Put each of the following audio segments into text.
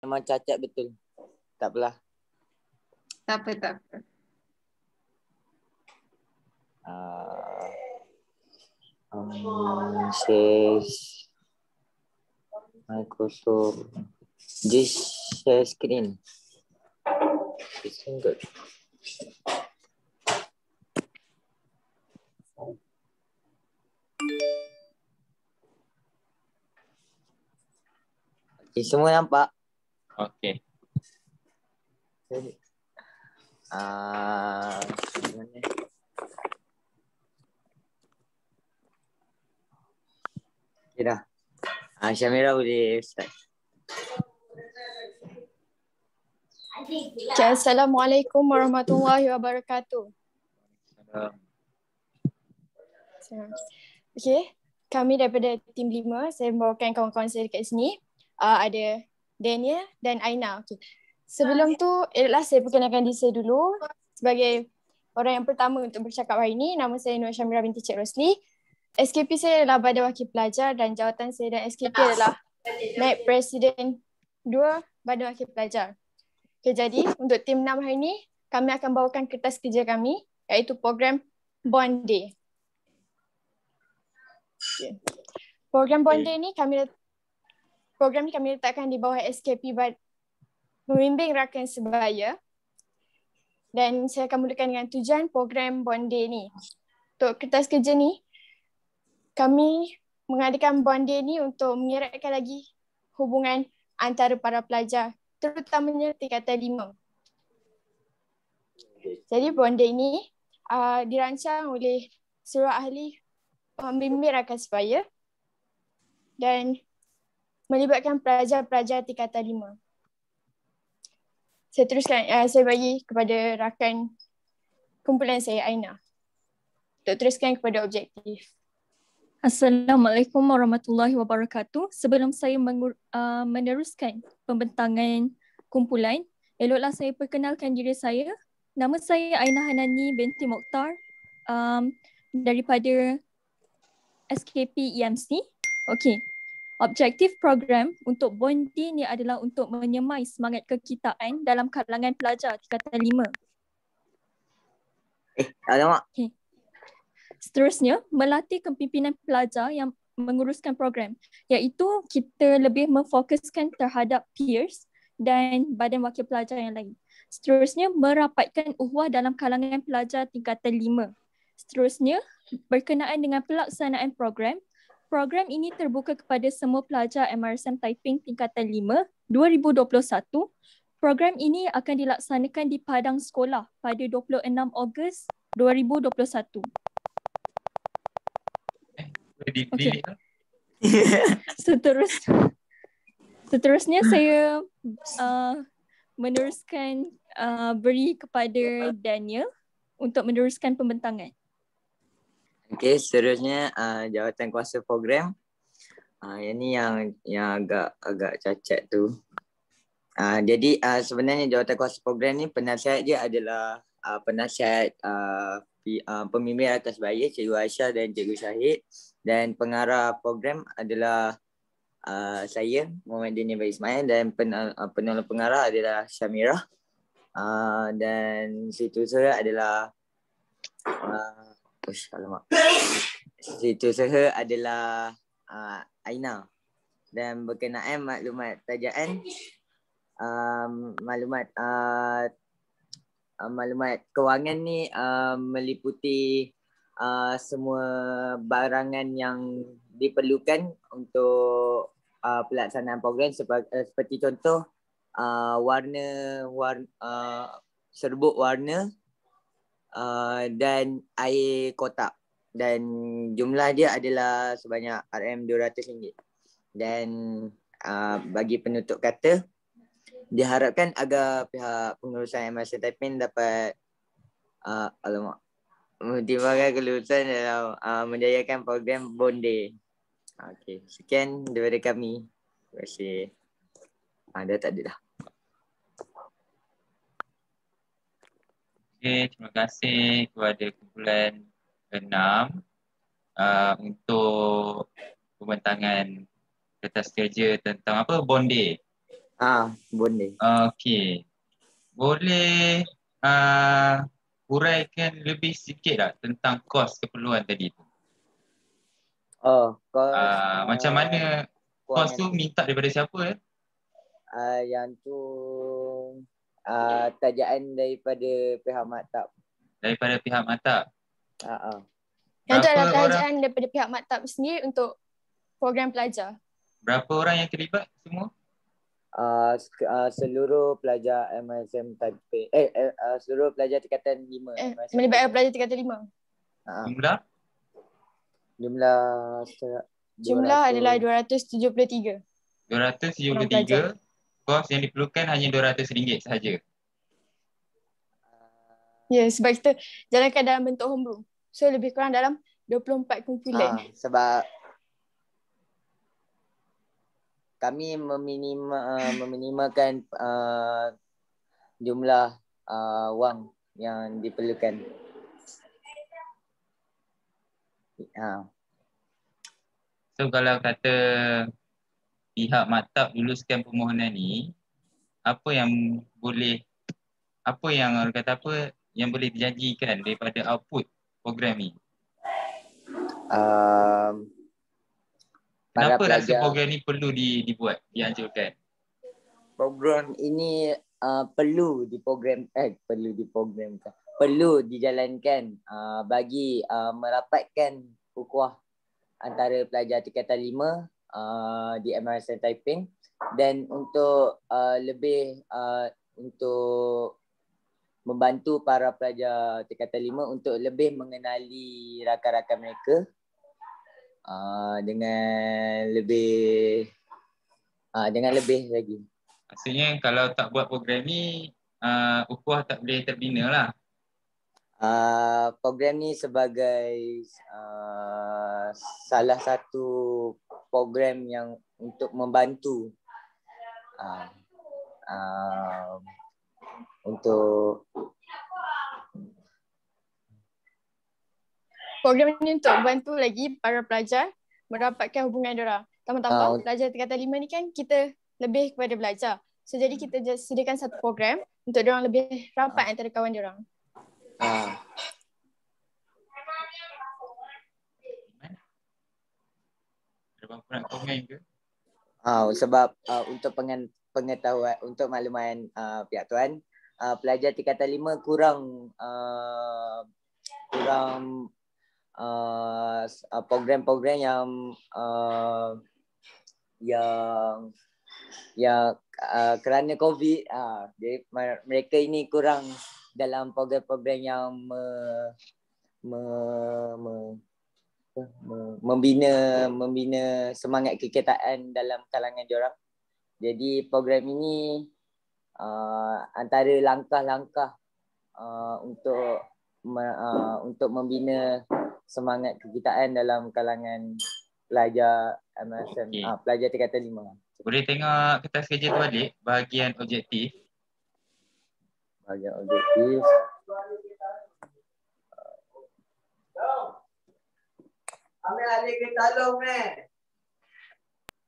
memang cacat betul. Tak apalah. Tak apa, tak apa. Uh, um, says Microsoft this share screen. It's good. Okay, semua nampak? Okay. Ah, uh? Okay dah. Ah, Syamira boleh start. Okay, Assalamualaikum warahmatullahi wabarakatuh. Okay, kami daripada tim lima, saya membawakan kawan-kawan saya dekat sini uh, ada Daniel dan Aina. Okay. Sebelum tu, eloklah saya perkenalkan diri saya dulu sebagai orang yang pertama untuk bercakap hari ini. Nama saya Nur Syamira binti Cik Rosli. SKP saya adalah Badan Wakil Pelajar dan jawatan saya dan SKP adalah Naib Presiden 2 Badan Wakil Pelajar. Okay, jadi untuk tim 6 hari ini, kami akan bawakan kertas kerja kami iaitu program Bond Day. Okay. Program Bond Day ni kami program ni kami letakkan di bawah SKP Membimbing Rakan Sebaya. Dan saya akan mulakan dengan tujuan program Bonde ni. Untuk kertas kerja ni, kami mengadakan Bonde ni untuk mengeratkan lagi hubungan antara para pelajar, terutamanya tingkatan lima. Jadi Bonde ini uh, dirancang oleh seluruh ahli pembimbing rakan sebaya dan melibatkan pelajar-pelajar tingkatan lima. Saya teruskan, uh, saya bagi kepada rakan kumpulan saya, Aina. Untuk teruskan kepada objektif. Assalamualaikum warahmatullahi wabarakatuh. Sebelum saya mengur, uh, meneruskan pembentangan kumpulan, eloklah saya perkenalkan diri saya. Nama saya Aina Hanani binti Mokhtar um, daripada SKP EMC. Okey, Objektif program untuk Bondi ni adalah untuk menyemai semangat kekitaan dalam kalangan pelajar tingkatan lima. Eh, alamak. Okay. Seterusnya, melatih kepimpinan pelajar yang menguruskan program iaitu kita lebih memfokuskan terhadap peers dan badan wakil pelajar yang lain. Seterusnya, merapatkan uhwah dalam kalangan pelajar tingkatan lima. Seterusnya, berkenaan dengan pelaksanaan program, Program ini terbuka kepada semua pelajar MRSM Typing tingkatan 5 2021. Program ini akan dilaksanakan di Padang Sekolah pada 26 Ogos 2021. Okay. Seterus, seterusnya saya uh, meneruskan uh, beri kepada Daniel untuk meneruskan pembentangan. Okey, seterusnya uh, jawatan kuasa program. Uh, yang ni yang yang agak agak cacat tu. Uh, jadi uh, sebenarnya jawatan kuasa program ni penasihat dia adalah uh, penasihat uh, uh, pemimpin atas bahaya Cikgu Aisyah dan Cikgu Syahid dan pengarah program adalah uh, saya Muhammad Dini Bayi Ismail dan pen, uh, penolong pengarah adalah Syamira uh, dan situ saya adalah uh, Ush, alamak. Situ saya adalah uh, Aina. Dan berkenaan maklumat tajaan, um, maklumat uh, maklumat kewangan ni uh, meliputi uh, semua barangan yang diperlukan untuk uh, pelaksanaan program seperti, uh, seperti contoh uh, warna, warna uh, serbuk warna uh, dan air kotak dan jumlah dia adalah sebanyak RM200 dan uh, bagi penutup kata diharapkan agar pihak pengurusan MRC Taiping dapat uh, alamak mempertimbangkan kelulusan dalam uh, menjayakan program Bonde. Okey, sekian daripada kami. Terima kasih. Ada tak ada dah. Okay, terima kasih kepada kumpulan enam uh, untuk pembentangan kertas kerja tentang apa bonde. Ah, boleh. Okey. Boleh uh, uraikan lebih sikit tak tentang kos keperluan tadi tu? Oh, kos. Uh, macam mana kos tu minta daripada siapa eh? Uh, yang tu uh, tajaan daripada pihak maktab. Daripada pihak maktab. Uh, uh. Yang tu adalah orang- kerajaan daripada pihak maktab sendiri untuk program pelajar. Berapa orang yang terlibat semua? Uh, uh, seluruh pelajar MSM Taipei eh, eh uh, seluruh pelajar tingkatan 5 Eh, melibatkan pelajar tingkatan lima. uh, Jumlah? jumlah se- Jumlah 200. adalah 273. 273. Kos yang diperlukan hanya RM200 sahaja. Ya, sebab kita jalankan dalam bentuk homebrew. So lebih kurang dalam 24 kumpulan. Ah, sebab kami meminima, uh, meminimalkan uh, jumlah uh, wang yang diperlukan. Ha. So kalau kata pihak maktab luluskan permohonan ni, apa yang boleh, apa yang orang kata apa, yang boleh dijanjikan daripada output program ni? Um, Kenapa rasa program ni perlu di, dibuat, dianjurkan? program ini uh, perlu diprogram eh perlu diprogramkan perlu dijalankan uh, bagi uh, merapatkan ukhuwah antara pelajar tingkatan 5 uh, di MRSN Taiping dan untuk uh, lebih uh, untuk membantu para pelajar tingkatan 5 untuk lebih mengenali rakan-rakan mereka uh, dengan lebih uh, dengan lebih lagi. Maksudnya kalau tak buat program ni, uh, ukhuwah tak boleh terbina lah. Uh, program ni sebagai uh, salah satu program yang untuk membantu uh, uh, untuk Program ini untuk bantu lagi para pelajar mendapatkan hubungan diorang. Tambah-tambah Ah, pelajar tingkatan lima ni kan kita lebih kepada belajar. So jadi kita sediakan satu program untuk diorang lebih rapat antara kawan diorang. uh, Nak komen ke? uh, sebab uh, untuk pengen, pengetahuan untuk makluman uh, pihak tuan uh, pelajar tingkatan 5 kurang uh, kurang uh, program-program yang uh, yang yang uh, kerana covid uh, mer- mereka ini kurang dalam program-program yang me, me, me, me- membina membina semangat kekitaan dalam kalangan diorang. Jadi program ini uh, antara langkah-langkah uh, untuk uh, untuk membina semangat kekitaan dalam kalangan pelajar MSM, Okey. uh, pelajar tingkatan lima. Boleh tengok kertas kerja tu balik, bahagian objektif. Bahagian objektif. Ambil alik ke talung ni.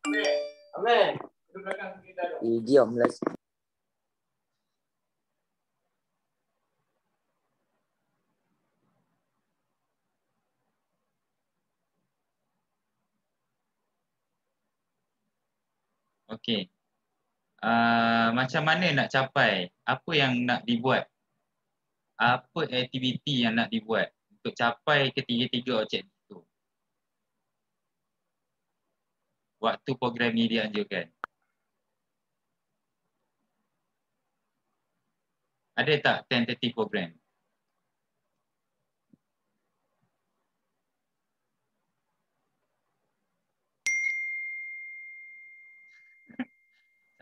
Ambil. Ambil. Duduk belakang ke talung. Eh, diamlah. Okey. Uh, macam mana nak capai? Apa yang nak dibuat? Apa aktiviti yang nak dibuat untuk capai ketiga-tiga objektif tu? Waktu program ni dianjurkan. Ada tak tentative program?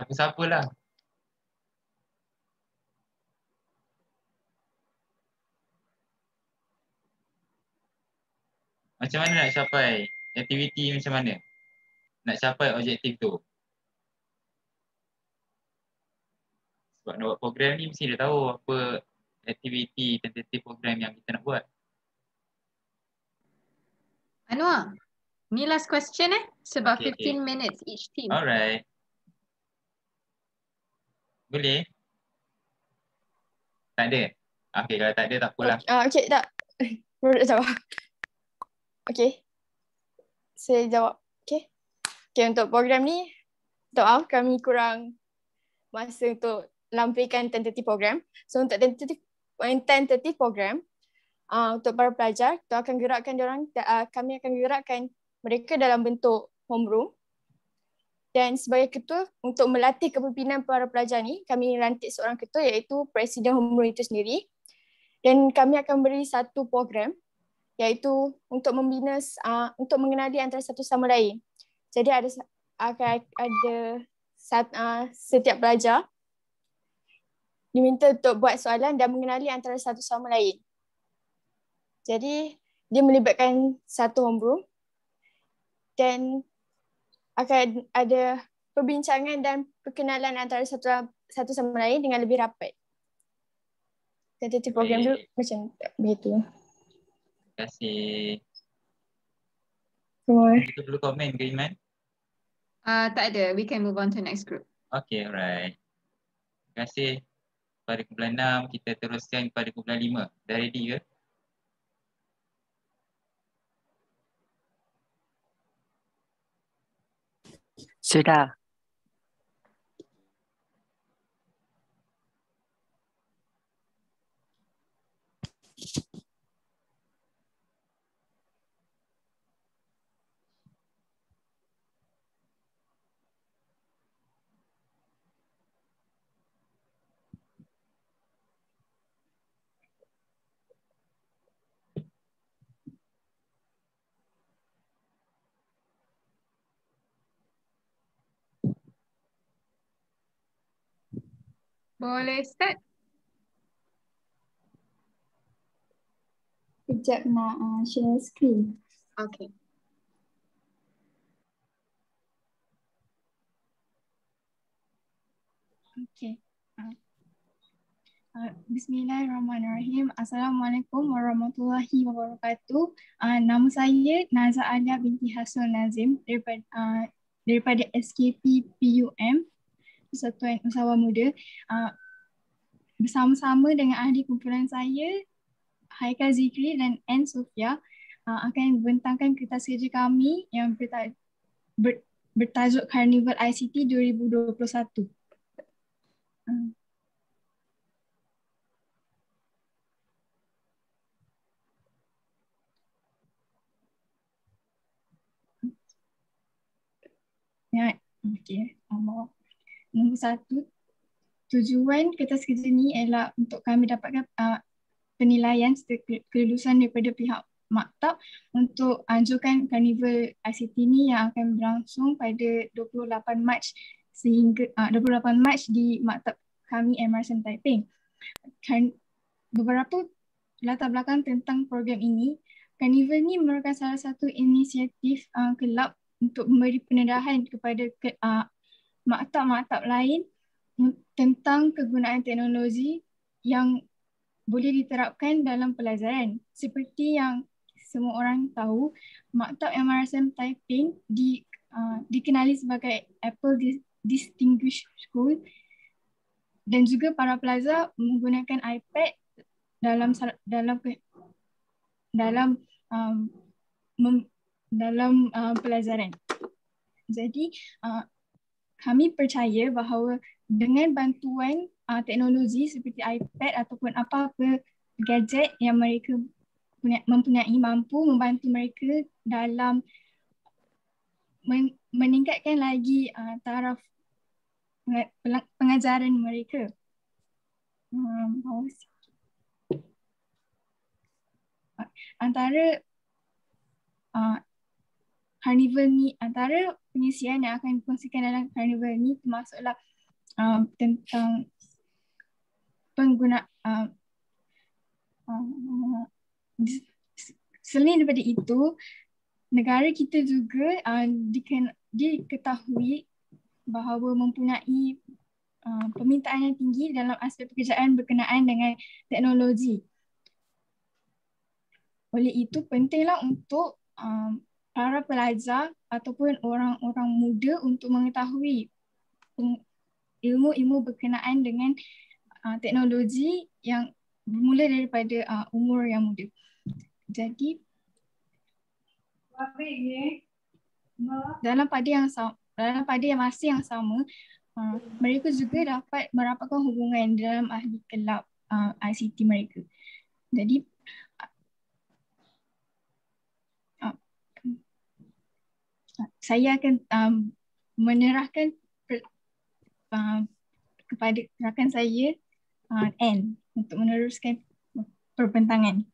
Siapa-siapa lah. Macam mana nak capai aktiviti macam mana? Nak capai objektif tu. Sebab nak buat program ni mesti dia tahu apa aktiviti tentative program yang kita nak buat. Anwar, ni last question eh. Sebab Okay, 15 minutes each team. Alright. Boleh? Tak ada? Okay, kalau tak ada tak apalah. Ah, okay, tak. Nak jawab. Okay. Saya jawab. Okay. Okay, untuk program ni, tak maaf kami kurang masa untuk lampirkan tentative program. So untuk tentative, tentative program, uh, untuk para pelajar, kita akan gerakkan orang, uh, kami akan gerakkan mereka dalam bentuk homeroom. Dan sebagai ketua untuk melatih kepimpinan para pelajar ni, kami lantik seorang ketua iaitu Presiden Homeroom itu sendiri. Dan kami akan beri satu program iaitu untuk membina uh, untuk mengenali antara satu sama lain. Jadi ada akan ada uh, setiap pelajar diminta untuk buat soalan dan mengenali antara satu sama lain. Jadi dia melibatkan satu homeroom dan akan ada perbincangan dan perkenalan antara satu satu sama lain dengan lebih rapat. Tentative program tu macam begitu. Terima kasih. Kita perlu komen ke Iman? Uh, tak ada. We can move on to next group. Okay, alright. Terima kasih. Pada kumpulan 6, kita teruskan pada kumpulan 5. Dah ready ke? Sudah. Boleh start? Kejap nak uh, share screen. Okay. Okay. Uh, uh, Bismillahirrahmanirrahim. Assalamualaikum warahmatullahi wabarakatuh. Uh, nama saya Naza Alia binti Hasan Nazim daripada uh, daripada SKP PUM Persatuan Usahawan Muda. Uh, bersama-sama dengan ahli kumpulan saya Haikal Zikri dan N Sofia uh, akan membentangkan kertas kerja kami yang berta- ber- bertajuk Carnival ICT 2021. Uh. Ya, okey. Nombor, nombor satu, tujuan kertas kerja ni ialah untuk kami dapatkan uh, penilaian kelulusan daripada pihak maktab untuk anjurkan karnival ICT ni yang akan berlangsung pada 28 Mac sehingga uh, 28 Mac di maktab kami Emerson Taiping. Kan, beberapa latar belakang tentang program ini, karnival ni merupakan salah satu inisiatif uh, kelab untuk memberi pendedahan kepada ke, uh, maktab-maktab lain tentang kegunaan teknologi yang boleh diterapkan dalam pelajaran. Seperti yang semua orang tahu, Maktab MRSM Taiping di, uh, dikenali sebagai Apple Distinguished School dan juga para pelajar menggunakan iPad dalam dalam dalam um, mem, dalam uh, pelajaran. Jadi uh, kami percaya bahawa dengan bantuan uh, teknologi seperti iPad ataupun apa-apa gadget yang mereka punya, mempunyai mampu membantu mereka dalam men, meningkatkan lagi uh, taraf pengajaran mereka. Um, antara uh, carnival ni antara pengisian yang akan dikongsikan dalam carnival ni termasuklah uh, tentang pengguna uh, uh, selain daripada itu negara kita juga uh, diken, diketahui bahawa mempunyai uh, permintaan yang tinggi dalam aspek pekerjaan berkenaan dengan teknologi. Oleh itu pentinglah untuk um, para pelajar ataupun orang-orang muda untuk mengetahui ilmu-ilmu berkenaan dengan uh, teknologi yang bermula daripada uh, umur yang muda. Jadi dalam pada yang sama, dalam pada yang masih yang sama, uh, mereka juga dapat merapatkan hubungan dalam ahli kelab uh, ICT mereka. Jadi uh, uh, saya akan um, menyerahkan per, uh, kepada rakan saya uh, N untuk meneruskan perbentangan.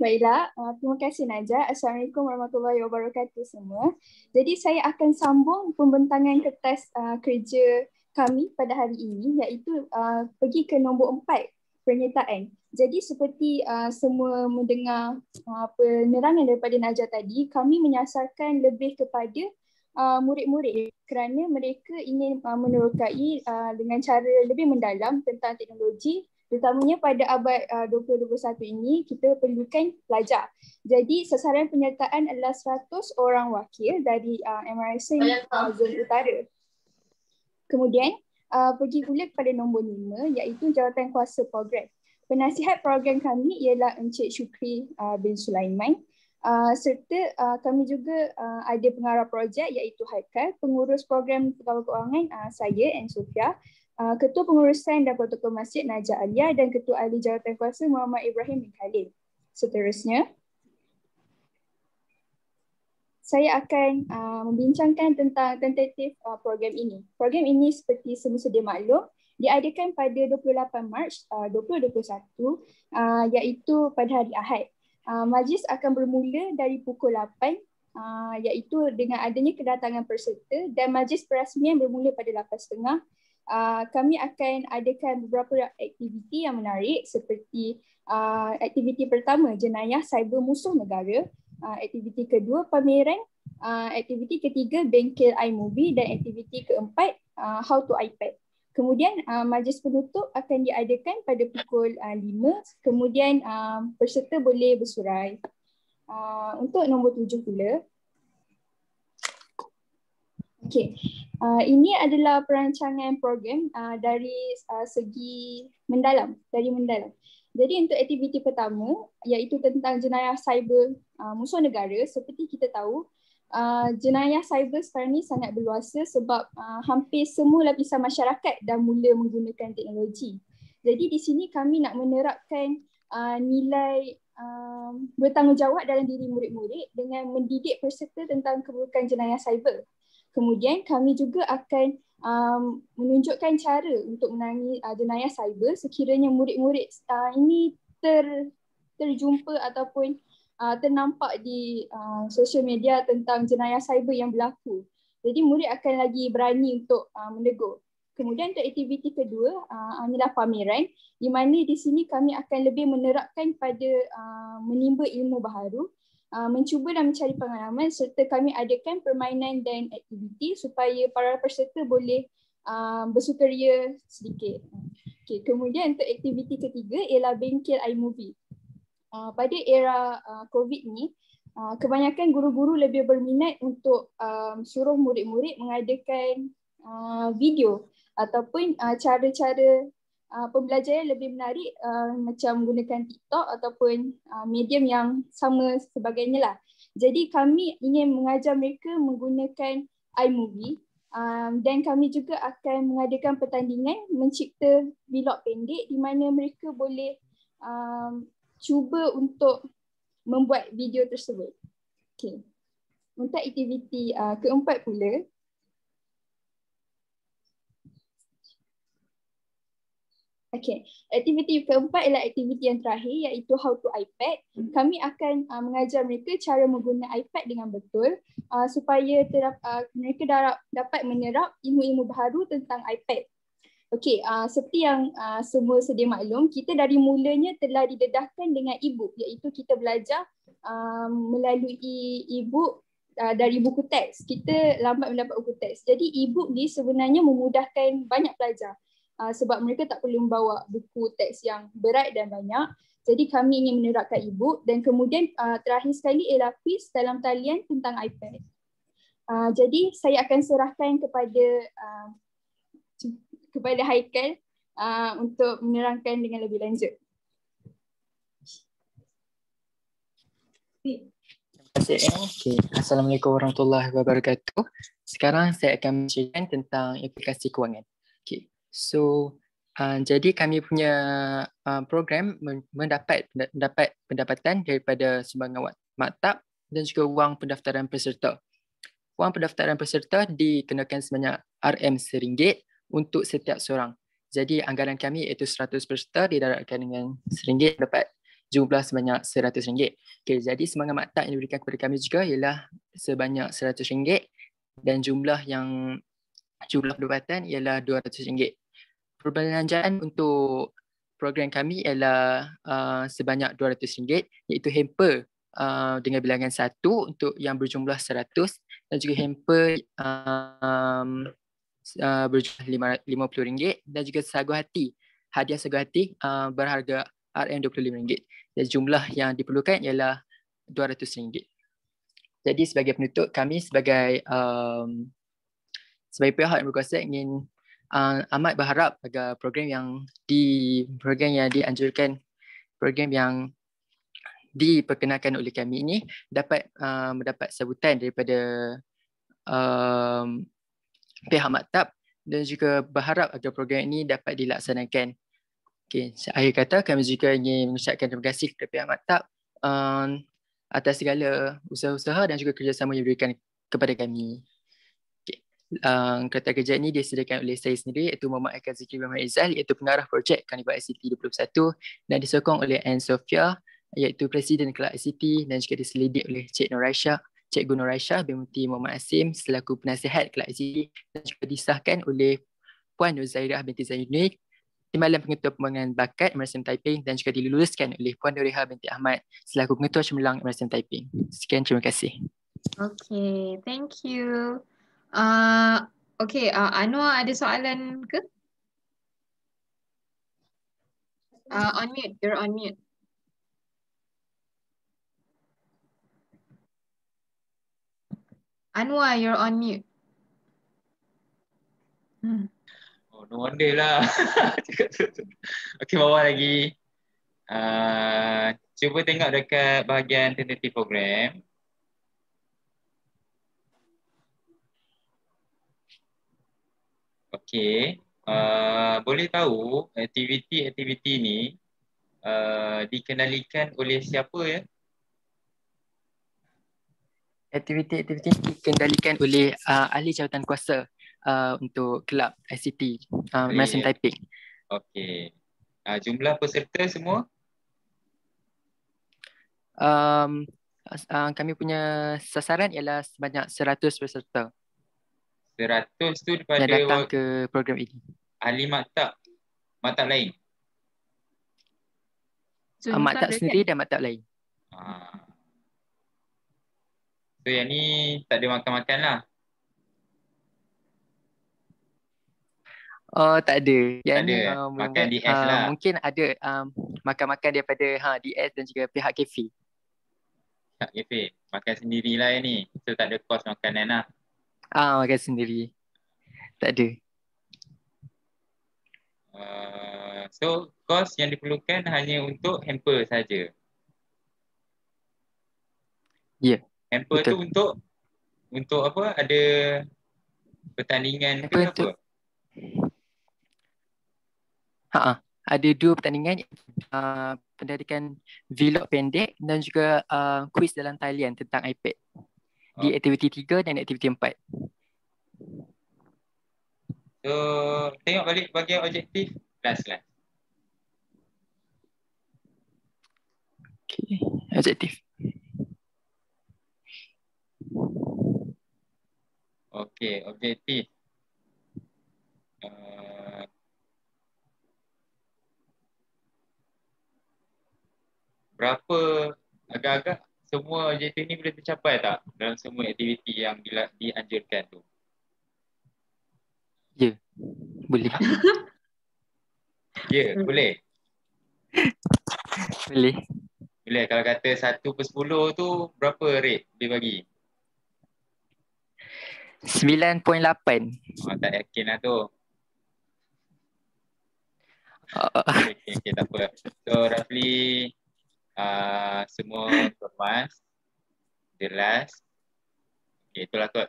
Baiklah, uh, terima kasih Najah. Assalamualaikum warahmatullahi wabarakatuh semua. Jadi saya akan sambung pembentangan kertas uh, kerja kami pada hari ini iaitu uh, pergi ke nombor empat pernyataan. Jadi seperti uh, semua mendengar uh, penerangan daripada Najah tadi, kami menyasarkan lebih kepada uh, murid-murid kerana mereka ingin uh, menerokai uh, dengan cara lebih mendalam tentang teknologi terutamanya pada abad uh, 2021 ini kita perlukan pelajar. Jadi sasaran penyertaan adalah 100 orang wakil dari uh, MRSA uh, Zon Utara. Kemudian uh, pergi pula kepada nombor 5 iaitu jawatan kuasa program. Penasihat program kami ialah Encik Syukri uh, bin Sulaiman. Uh, serta uh, kami juga uh, ada pengarah projek iaitu Haikal, pengurus program pegawai keuangan uh, saya and Sofia, uh, Ketua Pengurusan dan Protokol Masjid Najah Alia dan Ketua Ahli Jawatan Kuasa Muhammad Ibrahim bin Khalil. Seterusnya, saya akan uh, membincangkan tentang tentatif uh, program ini. Program ini seperti semua sedia maklum, diadakan pada 28 Mac uh, 2021 uh, iaitu pada hari Ahad. Uh, majlis akan bermula dari pukul 8 uh, iaitu dengan adanya kedatangan peserta dan majlis perasmian bermula pada 8.30 uh, kami akan adakan beberapa aktiviti yang menarik seperti uh, aktiviti pertama jenayah cyber musuh negara, uh, aktiviti kedua pameran, uh, aktiviti ketiga bengkel iMovie dan aktiviti keempat uh, how to iPad. Kemudian majlis penutup akan diadakan pada pukul uh, 5. Kemudian peserta boleh bersurai. Untuk nombor tujuh pula, Okay, uh, ini adalah perancangan program dari segi mendalam, dari mendalam. Jadi untuk aktiviti pertama iaitu tentang jenayah cyber uh, musuh negara seperti kita tahu uh, jenayah cyber sekarang ni sangat berluasa sebab uh, hampir semua lapisan masyarakat dah mula menggunakan teknologi. Jadi di sini kami nak menerapkan uh, nilai uh, bertanggungjawab dalam diri murid-murid dengan mendidik peserta tentang keburukan jenayah cyber. Kemudian kami juga akan um, menunjukkan cara untuk menangani uh, jenayah cyber sekiranya murid-murid uh, ini ter terjumpa ataupun uh, ternampak di uh, sosial media tentang jenayah cyber yang berlaku. Jadi murid akan lagi berani untuk uh, menegur. Kemudian untuk aktiviti kedua uh, adalah pameran di mana di sini kami akan lebih menerapkan pada uh, menimba ilmu baharu uh, mencuba dan mencari pengalaman serta kami adakan permainan dan aktiviti supaya para peserta boleh uh, bersukaria sedikit. Okay, kemudian untuk aktiviti ketiga ialah bengkel iMovie. Uh, pada era uh, COVID ni, uh, kebanyakan guru-guru lebih berminat untuk um, suruh murid-murid mengadakan uh, video ataupun uh, cara-cara uh, pembelajaran lebih menarik uh, macam menggunakan TikTok ataupun uh, medium yang sama sebagainya lah. Jadi kami ingin mengajar mereka menggunakan iMovie um, dan kami juga akan mengadakan pertandingan mencipta vlog pendek di mana mereka boleh um, cuba untuk membuat video tersebut. Okay. Untuk aktiviti uh, keempat pula, Okay, aktiviti keempat ialah aktiviti yang terakhir iaitu how to iPad. Kami akan uh, mengajar mereka cara menggunakan iPad dengan betul uh, supaya terap, uh, mereka darap, dapat menyerap ilmu-ilmu baru tentang iPad. Okay, uh, seperti yang uh, semua sedia maklum, kita dari mulanya telah didedahkan dengan e-book iaitu kita belajar um, melalui e-book uh, dari buku teks. Kita lambat mendapat buku teks. Jadi e-book ni sebenarnya memudahkan banyak pelajar uh, sebab mereka tak perlu membawa buku teks yang berat dan banyak. Jadi kami ingin menerapkan e-book dan kemudian uh, terakhir sekali ialah quiz dalam talian tentang iPad. Uh, jadi saya akan serahkan kepada uh, kepada Haikal uh, untuk menerangkan dengan lebih lanjut. Terima kasih. Okay. Assalamualaikum warahmatullahi wabarakatuh. Sekarang saya akan menceritakan tentang aplikasi kewangan. Okay. So, uh, jadi kami punya uh, program mendapat mendapat pendapatan daripada sumbangan maktab dan juga wang pendaftaran peserta. Wang pendaftaran peserta dikenakan sebanyak RM RM1 untuk setiap seorang. Jadi anggaran kami iaitu 100 peserta didarabkan dengan RM1 dapat jumlah sebanyak RM100. Okay, jadi semangat maktab yang diberikan kepada kami juga ialah sebanyak RM100 dan jumlah yang jumlah pendapatan ialah RM200. Perbelanjaan untuk program kami ialah uh, sebanyak RM200 iaitu hamper uh, dengan bilangan satu untuk yang berjumlah 100 dan juga hamper um, uh, berjumlah RM50 dan juga sagu hati hadiah sagu hati uh, berharga RM25 dan jumlah yang diperlukan ialah RM200 jadi sebagai penutup kami sebagai um, sebagai pihak yang berkuasa ingin uh, amat berharap agar program yang di program yang dianjurkan program yang diperkenalkan oleh kami ini dapat uh, mendapat sambutan daripada um, pihak maktab dan juga berharap agar program ini dapat dilaksanakan. Okay, akhir kata kami juga ingin mengucapkan terima kasih kepada pihak maktab um, atas segala usaha-usaha dan juga kerjasama yang diberikan kepada kami. Okay. Um, kereta kerja ini disediakan oleh saya sendiri iaitu Muhammad Eka Zikri Muhammad Izal iaitu pengarah projek Kanibal ICT 21 dan disokong oleh Anne Sofia iaitu Presiden Kelab ICT dan juga diselidik oleh Cik Nur Aisyah Cikgu Nur Aisyah binti Muhammad Asim selaku penasihat kelab ICT dan juga disahkan oleh Puan Nur Zairah binti Zainuddin Timbalan Pengetua Pembangunan Bakat MRSM Taiping dan juga diluluskan oleh Puan Nuriha binti Ahmad selaku Pengetua Cemerlang MRSM Taiping. Sekian, terima kasih. Okay, thank you. Uh, okay, uh, Anwar ada soalan ke? Uh, on mute, you're on mute. Anwar, you're on mute. Hmm. Oh, no wonder lah. okay, bawah lagi. Uh, cuba tengok dekat bahagian tentative program. Okay. Uh, boleh tahu aktiviti-aktiviti ni uh, dikenalikan oleh siapa ya? aktiviti-aktiviti dikendalikan oleh uh, ahli jawatan kuasa uh, untuk kelab ICT uh, Malaysian Typing. Okey. Uh, jumlah peserta semua? Um, uh, kami punya sasaran ialah sebanyak 100 peserta. 100 tu daripada yang datang ke program ini. Ahli maktab, maktab lain? So, uh, maktab sendiri kan? dan maktab lain. Ah. So yang ni tak ada makan-makan lah. Oh tak ada. Yang tak ni, ada. Uh, makan DS uh, lah. Mungkin ada um, makan-makan daripada ha, DS dan juga pihak kafe. Pihak kafe. Makan sendirilah yang ni. So tak ada kos makanan lah. Ah makan sendiri. Tak ada. Uh, so kos yang diperlukan hanya untuk hamper saja. Ya. Yeah. Hamper Betul. tu untuk untuk apa? Ada pertandingan ke apa? Ha, ada dua pertandingan uh, pendidikan vlog pendek dan juga uh, quiz dalam talian tentang iPad. Di aktiviti tiga dan aktiviti empat. So, tengok balik bahagian objektif last last. Okay, objektif. Okey, objektif. Uh, berapa agak-agak semua objektif ni boleh tercapai tak dalam semua aktiviti yang di, dianjurkan tu? Ya, boleh. ya, boleh. boleh. Boleh. Kalau kata 1 per 10 tu berapa rate dia bagi? 9.8. Oh, tak yakin lah tu. Okay, okay, okay, tak apa. So roughly uh, semua kemas, jelas. Okay, itulah kot.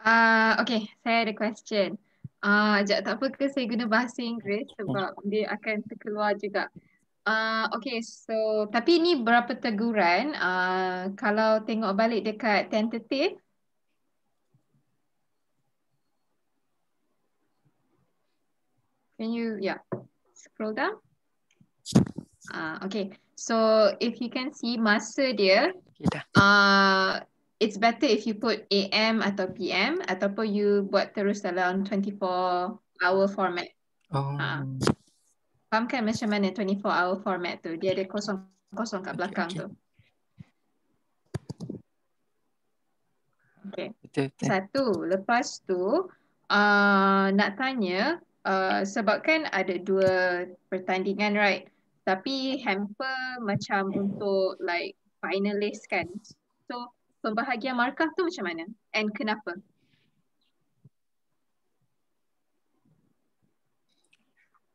Uh, okay, saya ada question. Uh, sekejap, tak apa ke saya guna bahasa Inggeris sebab dia akan terkeluar juga. Uh, okay, so tapi ni berapa teguran uh, kalau tengok balik dekat tentative Can you, yeah, scroll down? Uh, okay, so if you can see masa dia, Okay, uh, it's better if you put AM atau PM ataupun you buat terus dalam 24 hour format. Oh. Ah. Faham kan macam mana 24 hour format tu? Dia ada kosong-kosong kat Okay, belakang okay. tu. Okay. Betul, betul. Satu, lepas tu uh, nak tanya uh, sebab kan ada dua pertandingan right tapi hamper macam untuk like finalist kan. So pembahagian markah tu macam mana? And kenapa?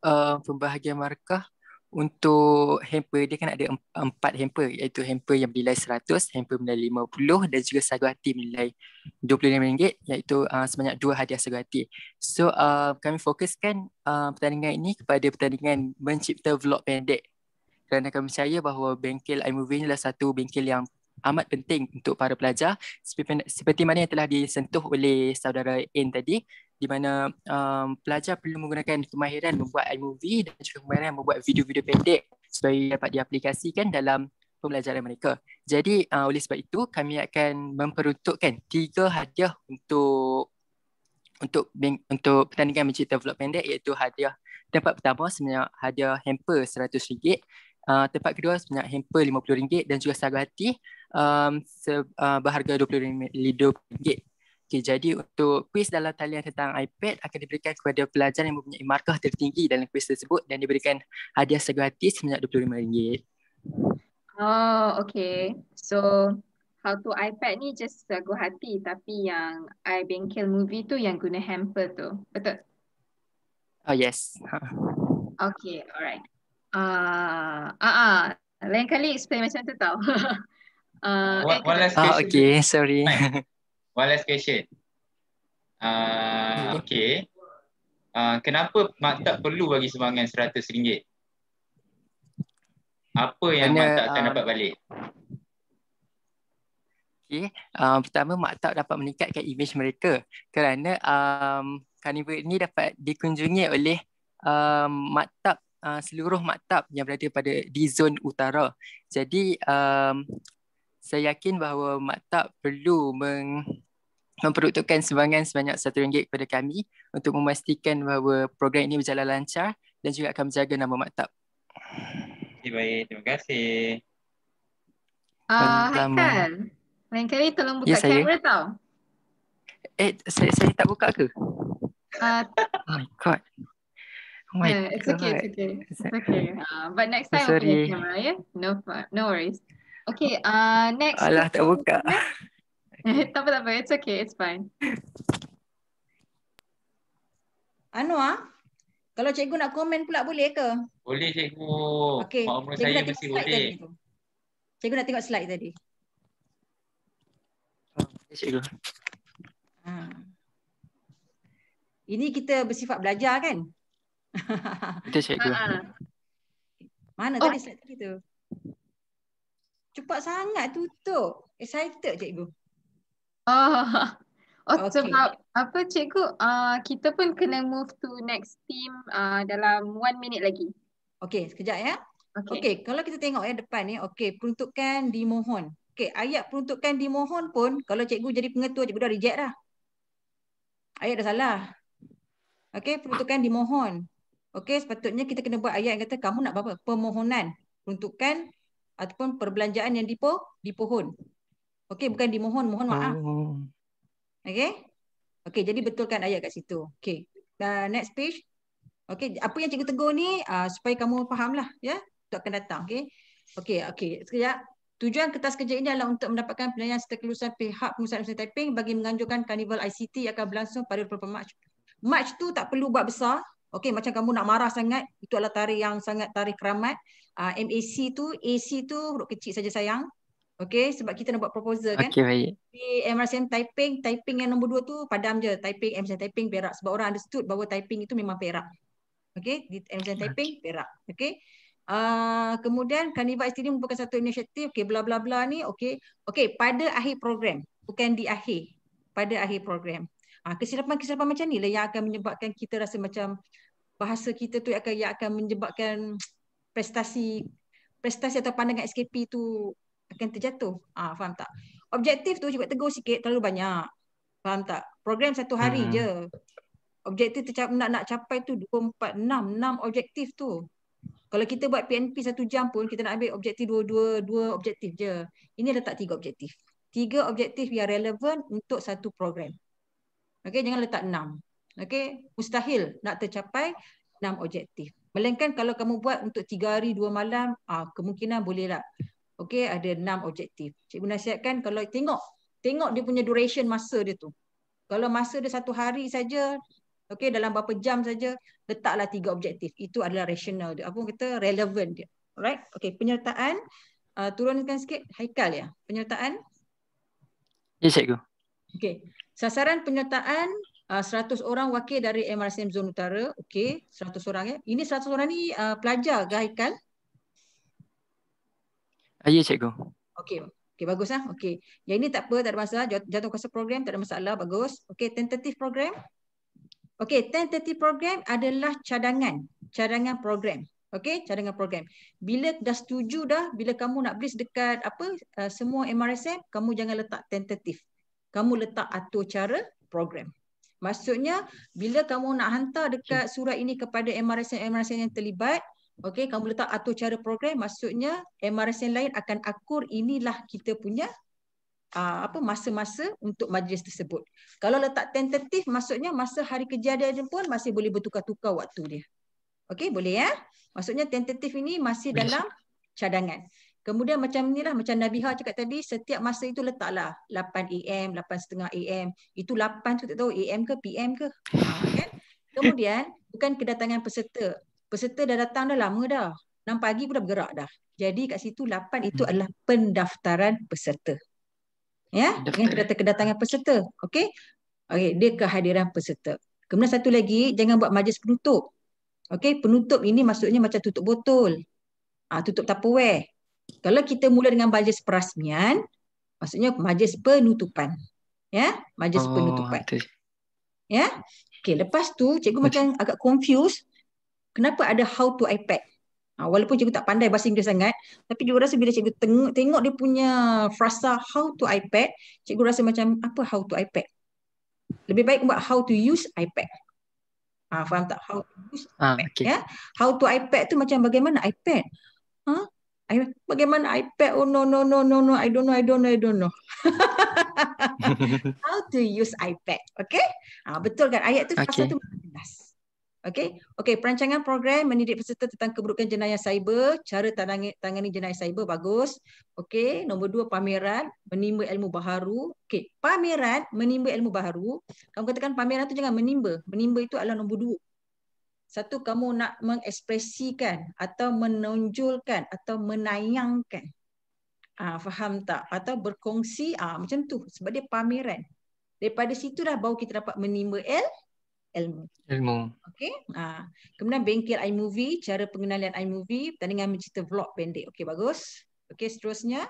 uh, pembahagian markah untuk hamper dia kan ada em- empat hamper iaitu hamper yang bernilai 100, hamper bernilai 50 dan juga sagu hati bernilai RM25 iaitu uh, sebanyak dua hadiah sagu hati. So uh, kami fokuskan uh, pertandingan ini kepada pertandingan mencipta vlog pendek kerana kami percaya bahawa bengkel iMovie adalah satu bengkel yang amat penting untuk para pelajar seperti, mana yang telah disentuh oleh saudara Ain tadi di mana um, pelajar perlu menggunakan kemahiran membuat iMovie dan juga kemahiran membuat video-video pendek supaya dapat diaplikasikan dalam pembelajaran mereka. Jadi uh, oleh sebab itu kami akan memperuntukkan tiga hadiah untuk untuk untuk pertandingan mencipta vlog pendek iaitu hadiah tempat pertama sebanyak hadiah hamper RM100, uh, tempat kedua sebanyak hamper RM50 dan juga sagu hati um, se, uh, berharga RM25. Okay, jadi untuk kuis dalam talian tentang iPad akan diberikan kepada pelajar yang mempunyai markah tertinggi dalam kuis tersebut dan diberikan hadiah sagu hati sebanyak RM25. Oh okay so how to iPad ni just sagu hati tapi yang iBengkel movie tu yang guna hamper tu betul? Oh yes. Okay, alright. Ah, uh, ah, uh, lain kali explain macam tu tau. uh, One, one last Ah, question. okay, sorry. Fine. One last question. Uh, okay. Uh, kenapa maktab perlu bagi sumbangan RM100? Apa yang Kerana, maktab akan um, dapat balik? Okay. Um, pertama, maktab dapat meningkatkan imej mereka kerana um, carnival ini dapat dikunjungi oleh um, maktab uh, seluruh maktab yang berada pada di zon utara. Jadi um, saya yakin bahawa maktab perlu meng, memperuntukkan sumbangan sebanyak RM1 kepada kami untuk memastikan bahawa program ini berjalan lancar dan juga akan menjaga nama maktab. Okay, baik. Terima kasih. Ah, Sama-sama. Haikal. Lain kali tolong buka Ya, saya. kamera tau. Eh, saya, saya tak buka ke? Uh, Oh my god. Oh my uh, it's okay, it's god. okay. It's okay. Uh, but next time Sorry. open your camera, yeah? No, no worries. Okay, uh, next. Alah, tak buka. tak apa, tak apa. It's okay, it's fine. Anwar, kalau cikgu nak komen pula boleh ke? Boleh cikgu. Okey, Mak cikgu saya nak mesti tengok slide boleh. tadi. Cikgu nak tengok slide tadi. Ya, Cikgu. Ha. Ini kita bersifat belajar kan? Betul cikgu. Uh-uh. Mana Oh. tadi slide tadi tu? Cepat sangat tutup. Excited cikgu. Oh, oh Okay. sebab apa cikgu, uh, kita pun kena move to next team uh, dalam one minute lagi. Okey, sekejap ya. Okay. Okey, kalau kita tengok ya depan ni, okey, peruntukan dimohon. Okey, ayat peruntukan dimohon pun kalau cikgu jadi pengetua, cikgu dah reject dah. Ayat dah salah. Okey, peruntukan dimohon. Okey, sepatutnya kita kena buat ayat yang kata kamu nak apa? Permohonan, peruntukan ataupun perbelanjaan yang dipo dipohon. Okey, bukan dimohon, mohon maaf. Oh. Okey? Okey, jadi betulkan ayat kat situ. Okey. Uh, next page. Okey, apa yang cikgu tegur ni uh, supaya kamu fahamlah ya untuk akan datang, okey. Okey, okey. Sekejap. Tujuan kertas kerja ini adalah untuk mendapatkan penilaian serta kelulusan pihak pengusahaan industri typing bagi menganjurkan Carnival ICT yang akan berlangsung pada 24 Mac. Mac tu tak perlu buat besar. Okey, macam kamu nak marah sangat, itu adalah tarikh yang sangat tarikh keramat. Uh, MAC tu, AC tu huruf kecil saja sayang. Okey, sebab kita nak buat proposal kan. Okey, baik. Di MRCM typing, typing yang nombor dua tu padam je. Typing, MRCM typing perak. Sebab orang understood bahawa typing itu memang perak. Okey, di MRCM typing perak. Okey. Uh, kemudian Carnival STD merupakan satu inisiatif. Okey, bla bla bla ni. Okey. Okey, pada akhir program. Bukan di akhir. Pada akhir program. Uh, kesilapan-kesilapan macam ni lah yang akan menyebabkan kita rasa macam bahasa kita tu akan yang akan menyebabkan prestasi prestasi atau pandangan SKP tu akan terjatuh. Ah, faham tak? Objektif tu cikgu tegur sikit terlalu banyak. Faham tak? Program satu hari hmm. je. Objektif tercap, nak nak capai tu 2, 4, 6. 6 objektif tu. Kalau kita buat PNP satu jam pun kita nak ambil objektif dua, dua, dua objektif je. Ini letak tiga objektif. Tiga objektif yang relevan untuk satu program. Okay, jangan letak enam. Okay, mustahil nak tercapai enam objektif. Melainkan kalau kamu buat untuk tiga hari, dua malam, ah, kemungkinan bolehlah. Okey, ada enam objektif. Cikgu nasihatkan kalau tengok, tengok dia punya duration masa dia tu. Kalau masa dia satu hari saja, okey dalam berapa jam saja, letaklah tiga objektif. Itu adalah rational dia. Apa kata relevant dia. Alright? Okey, penyertaan uh, turunkan sikit Haikal ya. Penyertaan? Ya, cikgu. Okey. Sasaran penyertaan uh, 100 orang wakil dari MRSM Zon Utara. Okey, 100 orang ya. Ini 100 orang ni uh, pelajar ke Haikal? Ah, ya cikgu. Okey. Okey bagus ah. Okey. Yang ini tak apa, tak ada masalah. Jatuh kuasa program tak ada masalah, bagus. Okey, tentative program. Okey, tentative program adalah cadangan, cadangan program. Okey, cadangan program. Bila dah setuju dah, bila kamu nak beri dekat apa uh, semua MRSM, kamu jangan letak tentative. Kamu letak atur cara program. Maksudnya bila kamu nak hantar dekat surat ini kepada MRSM yang terlibat, Okey, kamu letak atur cara program, maksudnya MRSN lain akan akur inilah kita punya uh, apa masa-masa untuk majlis tersebut. Kalau letak tentatif, maksudnya masa hari kejadian pun masih boleh bertukar-tukar waktu dia. Okey, boleh ya? Maksudnya tentatif ini masih dalam cadangan. Kemudian macam inilah, macam Nabiha cakap tadi, setiap masa itu letaklah 8 AM, 8.30 AM. Itu 8 tu tak tahu AM ke PM ke. Ha, kan? Kemudian, bukan kedatangan peserta peserta dah datang dah lama dah. 6 pagi pun dah bergerak dah. Jadi kat situ 8 itu hmm. adalah pendaftaran peserta. Ya, dengan kedatangan peserta. Okey. Okey, dia kehadiran peserta. Kemudian satu lagi, jangan buat majlis penutup. Okey, penutup ini maksudnya macam tutup botol. Ah, tutup tupperware. Kalau kita mula dengan majlis perasmian, maksudnya majlis penutupan. Ya, majlis oh, penutupan. Betul. Ya. Okey, lepas tu cikgu macam agak confused kenapa ada how to iPad? Ha, walaupun cikgu tak pandai bahasa Inggeris sangat, tapi cikgu rasa bila cikgu tengok, tengok dia punya frasa how to iPad, cikgu rasa macam apa how to iPad? Lebih baik buat how to use iPad. Ha, faham tak? How to use ah, iPad. Okay. Ya? How to iPad tu macam bagaimana iPad? Ha? Bagaimana iPad? Oh no, no, no, no, no. I don't know, I don't know, I don't know. how to use iPad. Okay? Ha, betul kan? Ayat tu okay. tu jelas. Okey, okey perancangan program mendidik peserta tentang keburukan jenayah cyber, cara tangani, tangani jenayah cyber bagus. Okey, nombor dua pameran menimba ilmu baharu. Okey, pameran menimba ilmu baharu. Kamu katakan pameran tu jangan menimba. Menimba itu adalah nombor dua. Satu kamu nak mengekspresikan atau menonjolkan atau menayangkan. Ah, faham tak? Atau berkongsi ah macam tu sebab dia pameran. Daripada situ dah baru kita dapat menimba ilmu ilmu. Ilmu. Okey. Ha. Kemudian bengkel iMovie, cara pengenalan iMovie, pertandingan mencerita vlog pendek. Okey, bagus. Okey, seterusnya.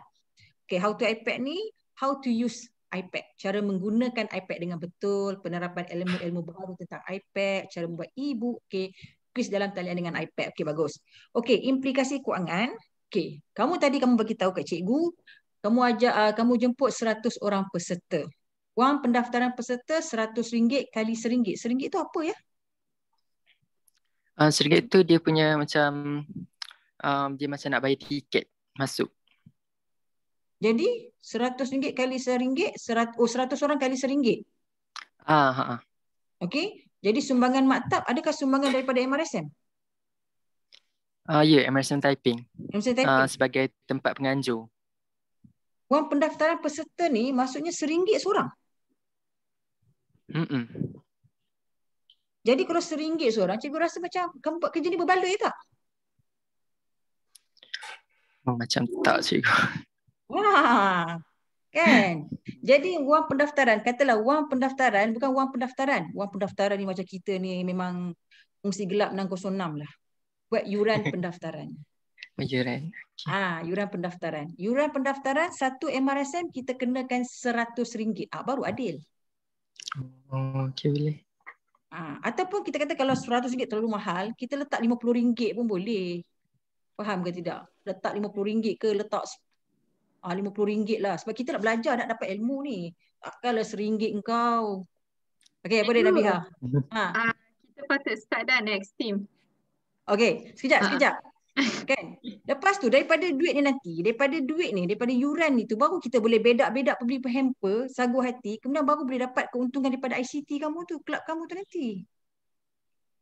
Okey, how to iPad ni, how to use iPad. Cara menggunakan iPad dengan betul, penerapan ilmu-ilmu baru tentang iPad, cara membuat e-book, okey. Kuis dalam talian dengan iPad. Okey, bagus. Okey, implikasi kewangan. Okey, kamu tadi kamu bagi tahu kat cikgu, kamu ajak uh, kamu jemput 100 orang peserta. Wang pendaftaran peserta RM100 kali RM1. RM1 tu apa ya? Uh, RM1 tu dia punya macam um, dia macam nak bayar tiket masuk. Jadi RM100 kali RM1, oh RM100 orang kali RM1. Ah, ha, ha. Okey. Jadi sumbangan maktab adakah sumbangan daripada MRSM? Ah, uh, ya, yeah, MRSM Typing. MRSM Typing. Uh, sebagai tempat penganjur. Wang pendaftaran peserta ni maksudnya RM1 seorang. Mm-mm. Jadi kalau seringgit seorang, cikgu rasa macam kamu buat kerja ni berbaloi tak? Oh, macam tak cikgu. Wah, kan? Jadi wang pendaftaran, katalah wang pendaftaran bukan wang pendaftaran. Wang pendaftaran ni macam kita ni memang fungsi gelap 606 lah. Buat yuran pendaftaran. Yuran. Ah, yuran pendaftaran. Yuran pendaftaran satu MRSM kita kenakan RM100. Ah, baru adil. Oh, okay boleh. Ah, ataupun kita kata kalau RM100 terlalu mahal, kita letak RM50 pun boleh. Faham ke tidak? Letak RM50 ke letak ah, RM50 lah. Sebab kita nak belajar, nak dapat ilmu ni. Takkanlah RM1 engkau. Okay, apa dia Nabiha? Ha. Ah, kita patut start dah next team. Okay, sekejap, Ah. sekejap. Kan? Lepas tu daripada duit ni nanti, daripada duit ni, daripada yuran ni tu baru kita boleh bedak-bedak beli hamper, sagu hati, kemudian baru boleh dapat keuntungan daripada ICT kamu tu, kelab kamu tu nanti.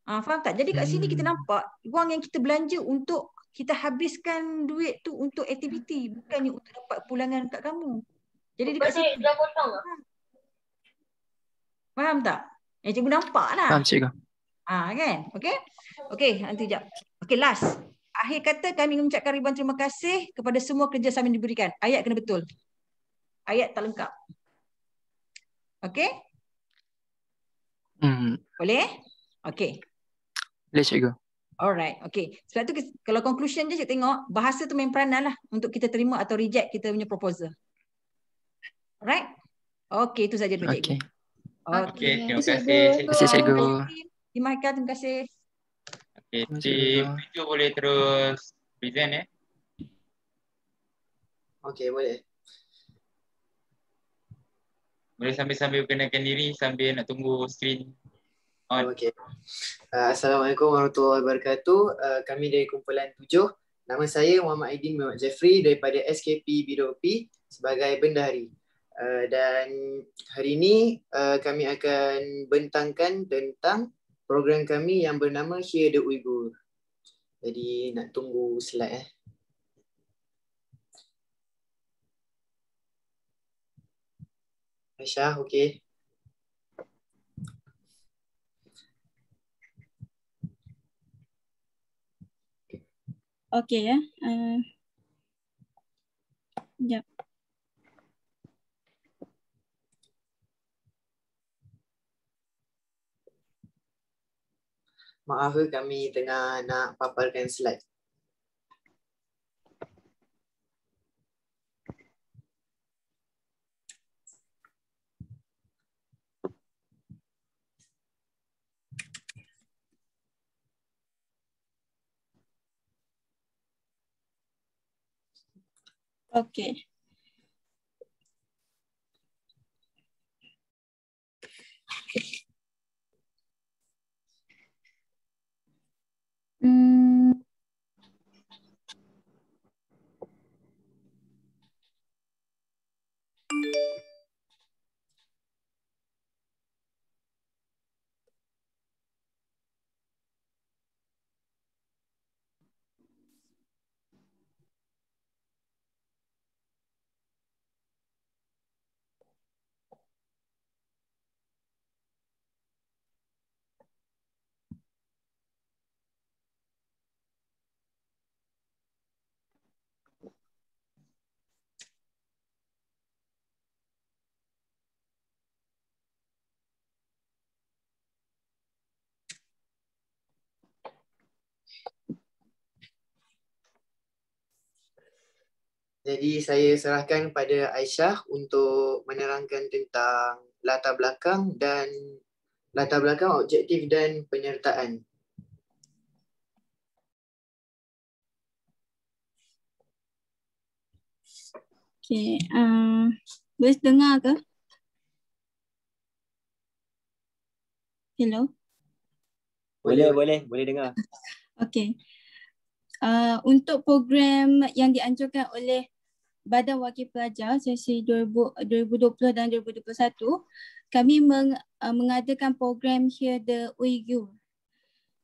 Ah, faham tak? Jadi kat sini kita Hmm. nampak wang yang kita belanja untuk kita habiskan duit tu untuk aktiviti, bukannya untuk dapat pulangan kat kamu. Jadi dekat sini Faham tak? Yang cikgu nampak lah. Faham cikgu. Ah kan? Okey? Okey, nanti jap. Okey, last. Akhir kata kami mengucapkan ribuan terima kasih kepada semua kerjasama yang diberikan. Ayat kena betul. Ayat tak lengkap. Okey? Hmm, Boleh? Okey. boleh cikgu. Alright. Okey. Sebab tu kalau conclusion je cikgu tengok bahasa tu main peranan lah untuk kita terima atau reject kita punya proposal. Alright? Okey, itu saja daripada cikgu. Okay. Okey, terima kasih. Terima kasih cikgu. Terima kasih. Terima kasih. Kasih, Cik. Pijo boleh terus present ya. Okey, boleh. Boleh sambil-sambil perkenalkan diri sambil nak tunggu skrin on. Okey. Uh, Assalamualaikum warahmatullahi wabarakatuh. Uh, kami dari kumpulan tujuh. Nama saya Muhammad Aidin Muhammad Jeffrey daripada SKP BDOP sebagai bendahari. Uh, dan hari ini uh, kami akan bentangkan tentang program kami yang bernama Hear the Uyghur. Jadi nak tunggu slide eh. Aisyah, okey. Okey ya. Sekejap. Maaf kami tengah nak paparkan slide. Okey. Hmm. Jadi saya serahkan pada Aisyah untuk menerangkan tentang latar belakang dan latar belakang objektif dan penyertaan. Okey. Uh, boleh dengar ke? Hello. Boleh, boleh, boleh dengar. Okey. Uh, untuk program yang dianjurkan oleh Badan Wakil Pelajar sesi 2000, 2020 dan 2021, kami meng, uh, mengadakan program Hear the Uyghur.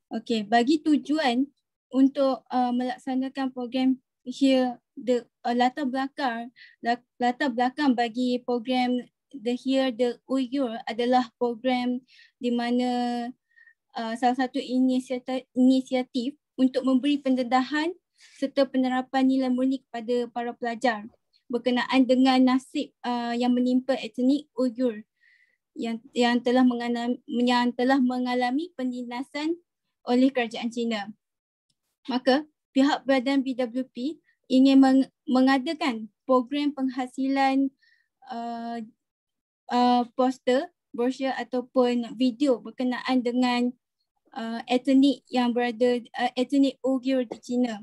Okey, bagi tujuan untuk uh, melaksanakan program Hear the uh, latar belakang la- latar belakang bagi program The Hear the Uyghur adalah program di mana uh, salah satu inisiatif, inisiatif untuk memberi pendedahan serta penerapan nilai murni kepada para pelajar berkenaan dengan nasib uh, yang menimpa etnik Uyghur yang yang telah mengalami yang telah mengalami penindasan oleh kerajaan China. Maka pihak badan BWP ingin meng, mengadakan program penghasilan uh, uh, poster, brosur ataupun video berkenaan dengan uh, etnik yang berada uh, etnik Uyghur di China.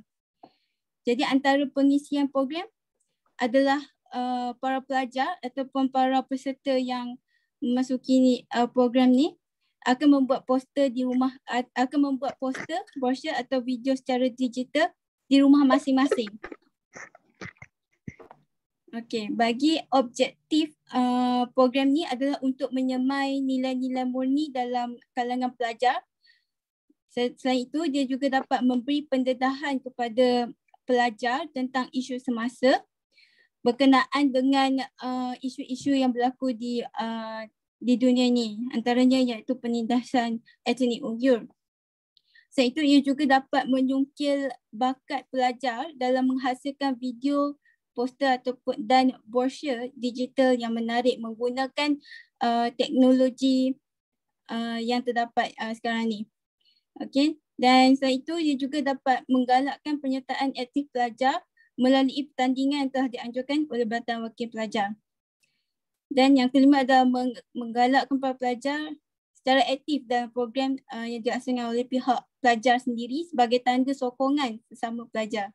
Jadi antara pengisian program adalah uh, para pelajar ataupun para peserta yang memasuki uh, program ni akan membuat poster di rumah akan membuat poster, brosur atau video secara digital di rumah masing-masing. Okey, bagi objektif uh, program ni adalah untuk menyemai nilai-nilai murni dalam kalangan pelajar. Selain itu, dia juga dapat memberi pendedahan kepada pelajar tentang isu semasa berkenaan dengan uh, isu-isu yang berlaku di uh, di dunia ni antaranya iaitu penindasan etnik Uyghur. Selain itu ia juga dapat menyungkil bakat pelajar dalam menghasilkan video poster ataupun dan brosur digital yang menarik menggunakan uh, teknologi uh, yang terdapat uh, sekarang ni. Okey. Dan selain itu ia juga dapat menggalakkan penyertaan aktif pelajar melalui pertandingan yang telah dianjurkan oleh Badan Wakil Pelajar. Dan yang kelima adalah menggalakkan para pelajar secara aktif dalam program uh, yang dilaksanakan oleh pihak pelajar sendiri sebagai tanda sokongan sesama pelajar.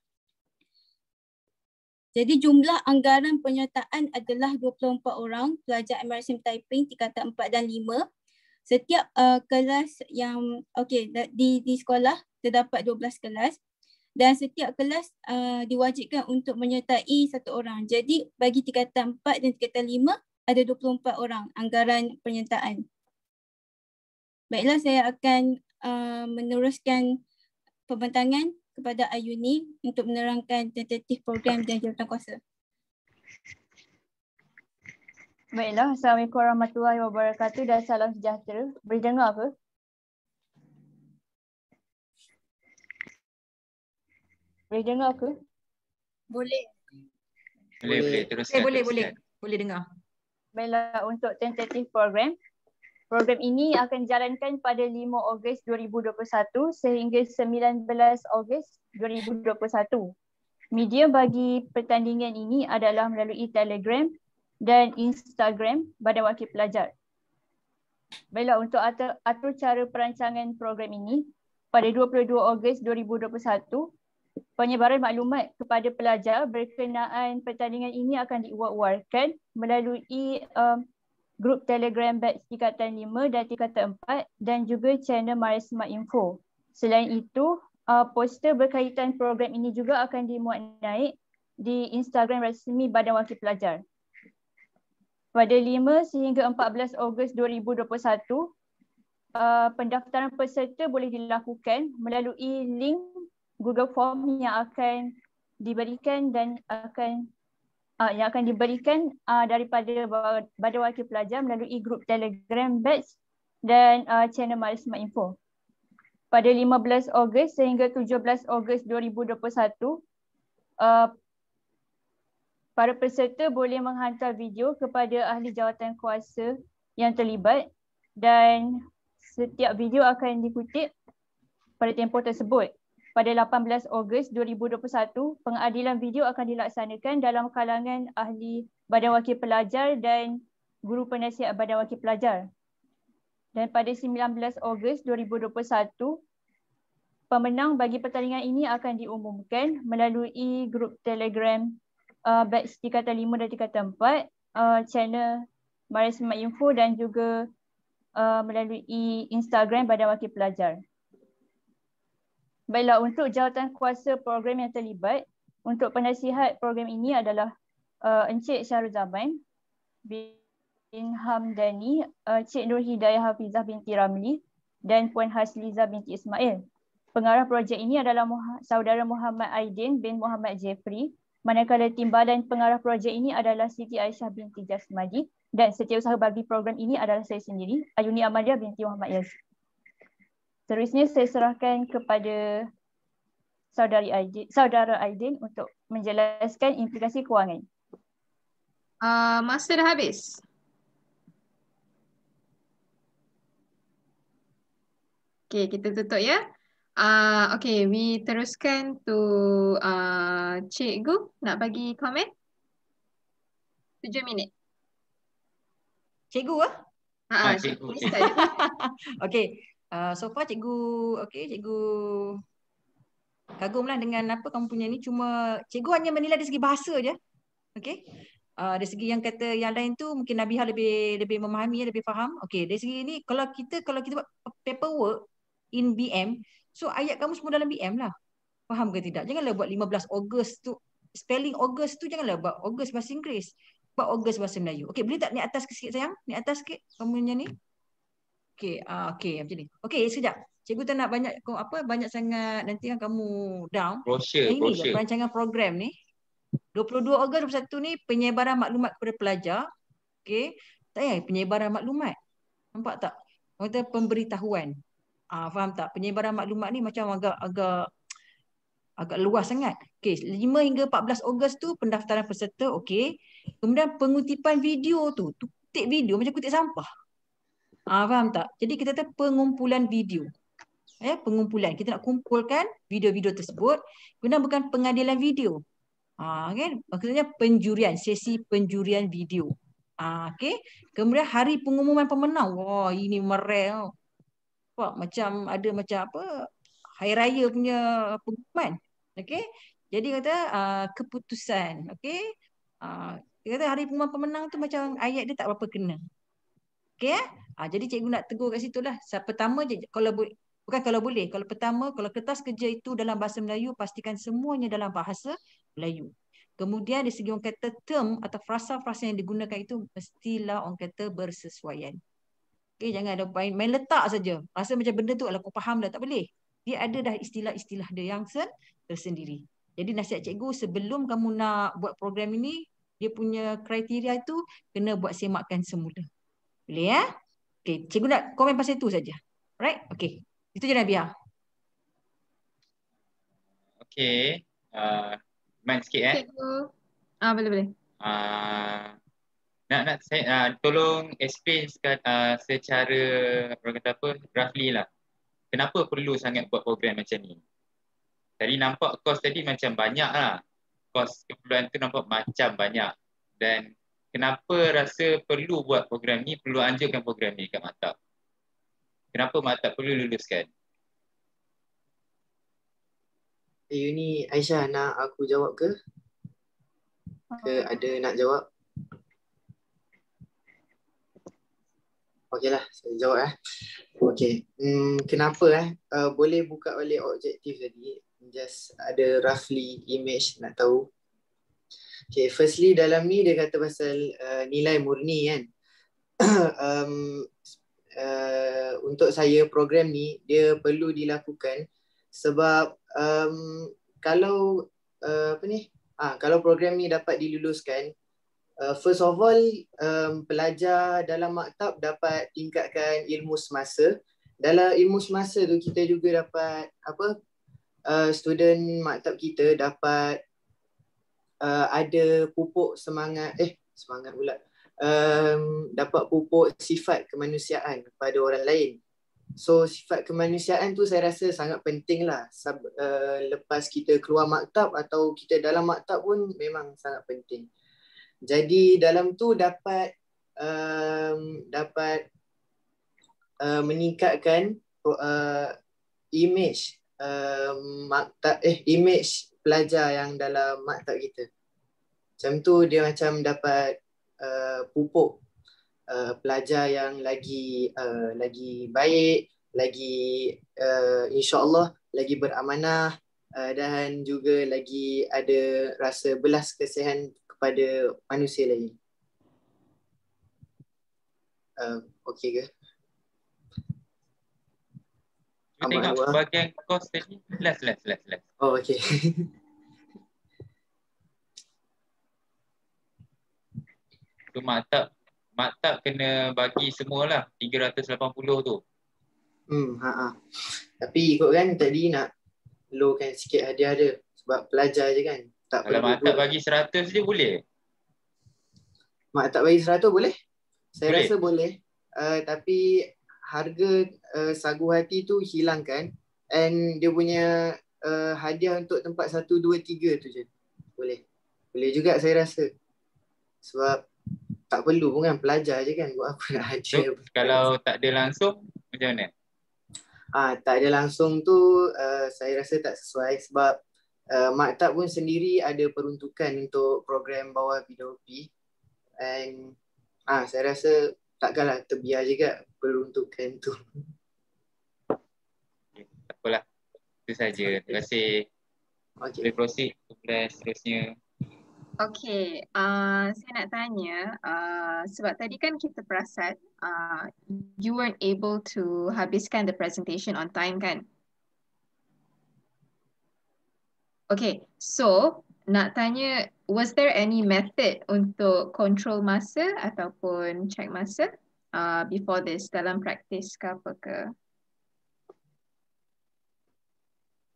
Jadi jumlah anggaran penyertaan adalah 24 orang pelajar MRSM Taiping tingkatan 4 dan 5. Setiap uh, kelas yang okey di di sekolah terdapat 12 kelas dan setiap kelas uh, diwajibkan untuk menyertai satu orang. Jadi bagi tingkatan 4 dan tingkatan 5 ada 24 orang anggaran penyertaan. Baiklah saya akan uh, meneruskan pembentangan kepada Ayuni untuk menerangkan tentatif program dan jawatan kuasa. Baiklah, Assalamualaikum warahmatullahi wabarakatuh dan salam sejahtera. Boleh dengar ke? Boleh dengar ke? Boleh. Boleh, boleh. Teruskan. Eh, boleh, boleh. Boleh dengar. Baiklah, untuk tentatif program, Program ini akan dijalankan pada 5 Ogos 2021 sehingga 19 Ogos 2021. Media bagi pertandingan ini adalah melalui Telegram dan Instagram Badan Wakil Pelajar. Baiklah untuk atur, atur cara perancangan program ini pada 22 Ogos 2021 penyebaran maklumat kepada pelajar berkenaan pertandingan ini akan diwar-warkan melalui um, grup Telegram batch tingkatan 5 dan tingkatan 4 dan juga channel Marisma Info. Selain itu, uh, poster berkaitan program ini juga akan dimuat naik di Instagram rasmi Badan Wakil Pelajar. Pada 5 sehingga 14 Ogos 2021, uh, pendaftaran peserta boleh dilakukan melalui link Google Form yang akan diberikan dan akan uh, yang akan diberikan uh, daripada Badan Wakil Pelajar melalui grup Telegram batch dan uh, channel Marisma Info. Pada 15 Ogos sehingga 17 Ogos 2021, uh, para peserta boleh menghantar video kepada ahli jawatan kuasa yang terlibat dan setiap video akan dikutip pada tempoh tersebut pada 18 Ogos 2021, pengadilan video akan dilaksanakan dalam kalangan ahli Badan Wakil Pelajar dan guru penasihat Badan Wakil Pelajar. Dan pada 19 Ogos 2021, pemenang bagi pertandingan ini akan diumumkan melalui grup Telegram uh, batch tingkatan 5 dan tingkatan 4, uh, channel Marisma Info dan juga uh, melalui Instagram Badan Wakil Pelajar. Baiklah, untuk jawatan kuasa program yang terlibat, untuk penasihat program ini adalah uh, Encik Syahrul Zaman bin Hamdani, uh, Cik Nur Hidayah Hafizah binti Ramli dan Puan Hasliza binti Ismail. Pengarah projek ini adalah Muh- saudara Muhammad Aidin bin Muhammad Jeffrey, manakala timbalan pengarah projek ini adalah Siti Aisyah binti Jasmadi dan setiausaha bagi program ini adalah saya sendiri, Ayuni Amalia binti Muhammad Yazid. Seterusnya saya serahkan kepada saudari Aidin, saudara Aidin untuk menjelaskan implikasi kewangan. Uh, masa dah habis. Okay, kita tutup ya. Uh, okay, we teruskan to uh, Cikgu nak bagi komen. Tujuh minit. Cikgu ah? Ha, Ah, cikgu, cikgu. cikgu. okay. Uh, so far cikgu, okay cikgu kagumlah dengan apa kamu punya ni. Cuma cikgu hanya menilai dari segi bahasa je. Okay. Uh, dari segi yang kata yang lain tu mungkin Nabiha lebih lebih memahami, lebih faham. Okay. Dari segi ni kalau kita kalau kita buat paperwork in BM, so ayat kamu semua dalam BM lah. Faham ke tidak? Janganlah buat 15 Ogos tu. Spelling Ogos tu janganlah buat Ogos bahasa Inggeris. Buat Ogos bahasa Melayu. Okay, boleh tak ni atas sikit sayang? Ni atas sikit kamu punya ni. Okay, uh, okay macam ni. Okay, sekejap. Cikgu tak nak banyak apa banyak sangat nanti kan kamu down. Yang ini je brochure. perancangan program ni. 22 Ogos 21 ni penyebaran maklumat kepada pelajar. Okay. Tak payah penyebaran maklumat. Nampak tak? Orang kata pemberitahuan. Ah, faham tak? Penyebaran maklumat ni macam agak agak agak luas sangat. Okey, 5 hingga 14 Ogos tu pendaftaran peserta, okey. Kemudian pengutipan video tu, kutip video macam kutip sampah. Ah, faham tak? Jadi kita kata pengumpulan video. Eh, pengumpulan. Kita nak kumpulkan video-video tersebut. Kemudian bukan pengadilan video. Ah, kan? Maksudnya penjurian, sesi penjurian video. Ah, okey. Kemudian hari pengumuman pemenang. Wah, ini merel. Nampak macam ada macam apa? Hari raya punya pengumuman. Okey. Jadi kata uh, keputusan. Okey. Uh, dia kata hari pengumuman pemenang tu macam ayat dia tak berapa kena. Okey eh? Uh, jadi cikgu nak tegur kat situ lah. Sa- Pertama je kalau boleh bukan kalau boleh, kalau pertama kalau kertas kerja itu dalam bahasa Melayu pastikan semuanya dalam bahasa Melayu. Kemudian dari segi orang kata term atau frasa-frasa yang digunakan itu mestilah orang kata bersesuaian. Okay, jangan ada main, main letak saja. Rasa macam benda tu kalau kau faham dah tak boleh. Dia ada dah istilah-istilah dia yang sen- tersendiri. Jadi nasihat cikgu sebelum kamu nak buat program ini, dia punya kriteria itu kena buat semakkan semula. Boleh ya? Okay, cikgu nak komen pasal itu saja. Right? Okay. Itu je Nabiah. Okay. Uh, main sikit eh. Cikgu. Ah, boleh boleh. Uh, nak nak saya uh, tolong explain sekat, uh, secara orang kata apa roughly lah. Kenapa perlu sangat buat program macam ni? Tadi nampak kos tadi macam banyak lah. Kos keperluan tu nampak macam banyak. Dan kenapa rasa perlu buat program ni, perlu anjurkan program ni kat Maktab? Kenapa Maktab perlu luluskan? Eh, ni Aisyah nak aku jawab ke? Ke ada nak jawab? Okey lah, saya jawab eh. Okey, hmm, kenapa eh? Uh, boleh buka balik objektif tadi. Just ada roughly image nak tahu. Okay, firstly dalam ni dia kata pasal uh, nilai murni kan. um, uh, untuk saya program ni dia perlu dilakukan sebab um, kalau uh, apa ni? Ah, kalau program ni dapat diluluskan, uh, first of all um, pelajar dalam maktab dapat tingkatkan ilmu semasa. Dalam ilmu semasa tu kita juga dapat apa? Uh, student maktab kita dapat uh, ada pupuk semangat eh semangat pula um, dapat pupuk sifat kemanusiaan kepada orang lain. So sifat kemanusiaan tu saya rasa sangat penting lah uh, lepas kita keluar maktab atau kita dalam maktab pun memang sangat penting. Jadi dalam tu dapat um, dapat uh, meningkatkan uh, image um, maktab eh image pelajar yang dalam maktab kita. Macam tu dia macam dapat uh, pupuk uh, pelajar yang lagi uh, lagi baik, lagi uh, insya-Allah lagi beramanah uh, dan juga lagi ada rasa belas kasihan kepada manusia lain. Uh, Okey ke? Cuba Abang tengok Anwar. bahagian kos tadi. Last, last, last, last. Oh okey. Tu maktab, maktab kena bagi semualah 380 tu. Hmm, ha, ha. Tapi ikut kan tadi nak lowkan sikit hadiah dia sebab pelajar je kan. Tak Kalau mak tak bagi 100 je boleh? Mak tak bagi 100 boleh? Saya Boleh. rasa boleh. Uh, tapi harga uh, sagu hati tu hilangkan and dia punya uh, hadiah untuk tempat 1 2 3 tu je. Boleh. Boleh juga saya rasa. Sebab tak perlu pun kan pelajar je kan buat apa nak hadiah. Kalau tak ada langsung macam mana? Ah, tak ada langsung tu uh, saya rasa tak sesuai sebab uh, maktab pun sendiri ada peruntukan untuk program bawah PWP and ah saya rasa takkanlah terbiar juga peruntukan tu. Tak apalah. Itu saja. Terima kasih. Okay. Boleh proceed ke bulan seterusnya. Okay, uh, saya nak tanya uh, sebab tadi kan kita perasan uh, you weren't able to habiskan the presentation on time kan? Okay, so nak tanya was there any method untuk control masa ataupun check masa uh, before this dalam praktis ke apa ke?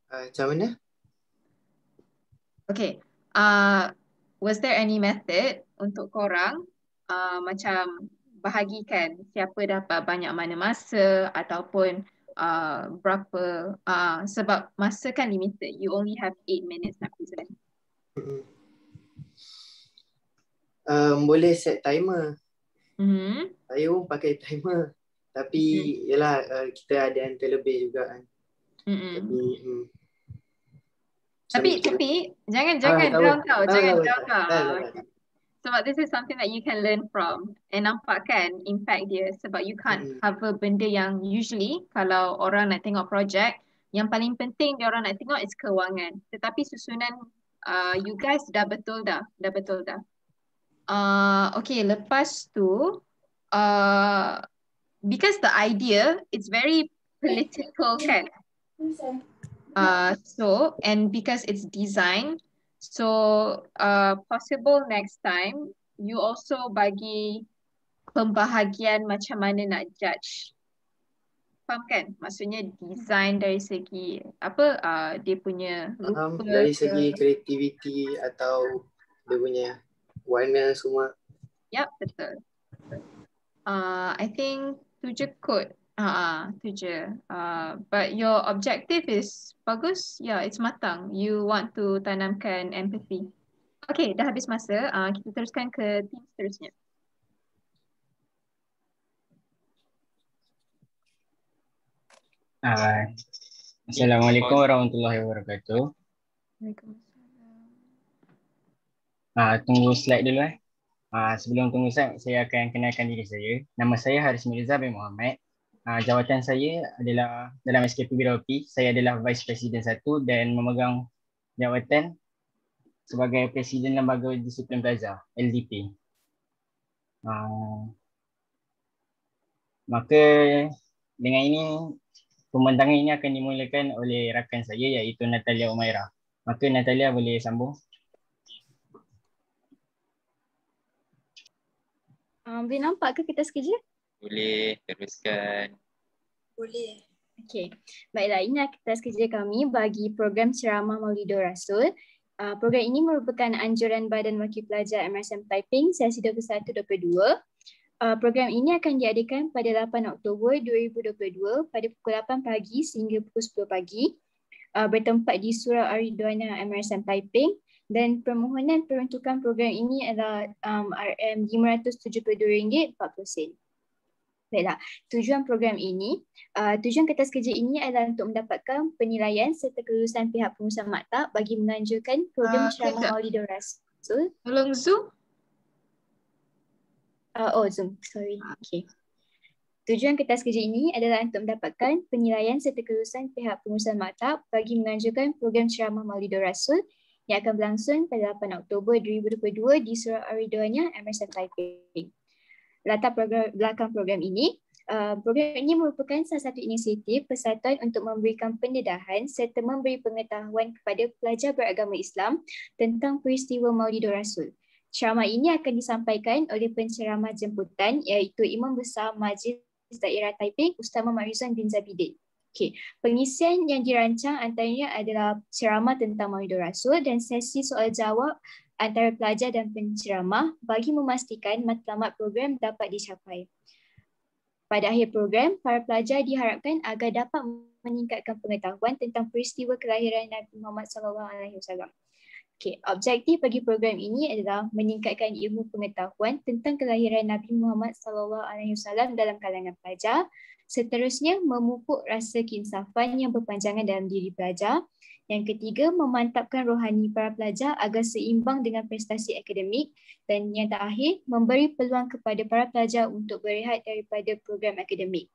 Uh, macam mana? Okay, uh, was there any method untuk korang uh, macam bahagikan siapa dapat banyak mana masa ataupun uh, berapa uh, sebab masa kan limited you only have 8 minutes nak present Um, boleh set timer. mm-hmm. Saya pun pakai timer. Tapi mm-hmm. yalah uh, kita ada yang terlebih juga kan. Mm-hmm. Tapi hmm. tapi tapi jangan jangan tahu. drown kau Tahu, jangan tahu, drown tahu. Sebab this is something that you can learn from and nampak kan impact dia. Sebab you can't Mm-mm. cover benda yang usually kalau orang nak tengok project yang paling penting dia orang nak tengok is kewangan. Tetapi susunan uh, you guys dah betul dah dah betul dah. Uh, okay lepas tu uh, because the idea it's very political kan? Uh, so and because it's design so uh, possible next time you also bagi pembahagian macam mana nak judge faham kan maksudnya design dari segi apa uh, dia punya rupa dari segi kreativiti atau dia punya warna semua. Yep, betul. Uh, I think tu je kot. Ah, uh, tu je. Uh, but your objective is bagus. Yeah, it's matang. You want to tanamkan empathy. Okay, dah habis masa. Uh, kita teruskan ke team seterusnya. Ah, Assalamualaikum warahmatullahi wabarakatuh. Ah, tunggu slide dulu eh. Ah, sebelum tunggu slide, saya akan kenalkan diri saya. Nama saya Haris Mirza bin Muhammad. Ah, jawatan saya adalah dalam SKP BROP, saya adalah Vice President 1 dan memegang jawatan sebagai Presiden Lembaga Disiplin Plaza, LDP. Ah, maka dengan ini pembentangan ini akan dimulakan oleh rakan saya iaitu Natalia Umaira. Maka Natalia boleh sambung. Um, boleh nampak ke kita sekejap? Boleh teruskan. Boleh. Okey. Baiklah, inilah kertas kerja kami bagi program ceramah Maulidur Rasul. Uh, program ini merupakan anjuran Badan Wakil Pelajar MRSM Taiping sesi 21-22. Uh, program ini akan diadakan pada 8 Oktober 2022 pada pukul 8 pagi sehingga pukul 10 pagi uh, bertempat di Surau Ariduana MRSM Taiping dan permohonan peruntukan program ini adalah um, RM RM572.40. Baiklah, tujuan program ini, uh, tujuan kertas kerja ini adalah untuk mendapatkan penilaian serta kelulusan pihak pengusaha maktab bagi menganjurkan program Ah, ceramah. Maulidur Rasul. Tolong zoom. Uh, oh, Zoom. Sorry. Okay. Tujuan kertas kerja ini adalah untuk mendapatkan penilaian serta kelulusan pihak pengusaha maktab bagi menganjurkan program ceramah Maulidur Rasul yang akan berlangsung pada 8 Oktober 2022 di Surau Aridoanya, MSN Taiping. Latar program, belakang program ini, uh, program ini merupakan salah satu inisiatif persatuan untuk memberikan pendedahan serta memberi pengetahuan kepada pelajar beragama Islam tentang peristiwa Maulidur Rasul. Ceramah ini akan disampaikan oleh penceramah jemputan iaitu Imam Besar Majlis Daerah Taiping Ustaz Muhammad Rizwan bin Zabidin. Okey, pengisian yang dirancang antaranya adalah ceramah tentang Maulidur Rasul dan sesi soal jawab antara pelajar dan penceramah bagi memastikan matlamat program dapat dicapai. Pada akhir program, para pelajar diharapkan agar dapat meningkatkan pengetahuan tentang peristiwa kelahiran Nabi Muhammad SAW. Okay, objektif bagi program ini adalah meningkatkan ilmu pengetahuan tentang kelahiran Nabi Muhammad SAW dalam kalangan pelajar Seterusnya, memupuk rasa keinsafan yang berpanjangan dalam diri pelajar. Yang ketiga, memantapkan rohani para pelajar agar seimbang dengan prestasi akademik. Dan yang terakhir, memberi peluang kepada para pelajar untuk berehat daripada program akademik.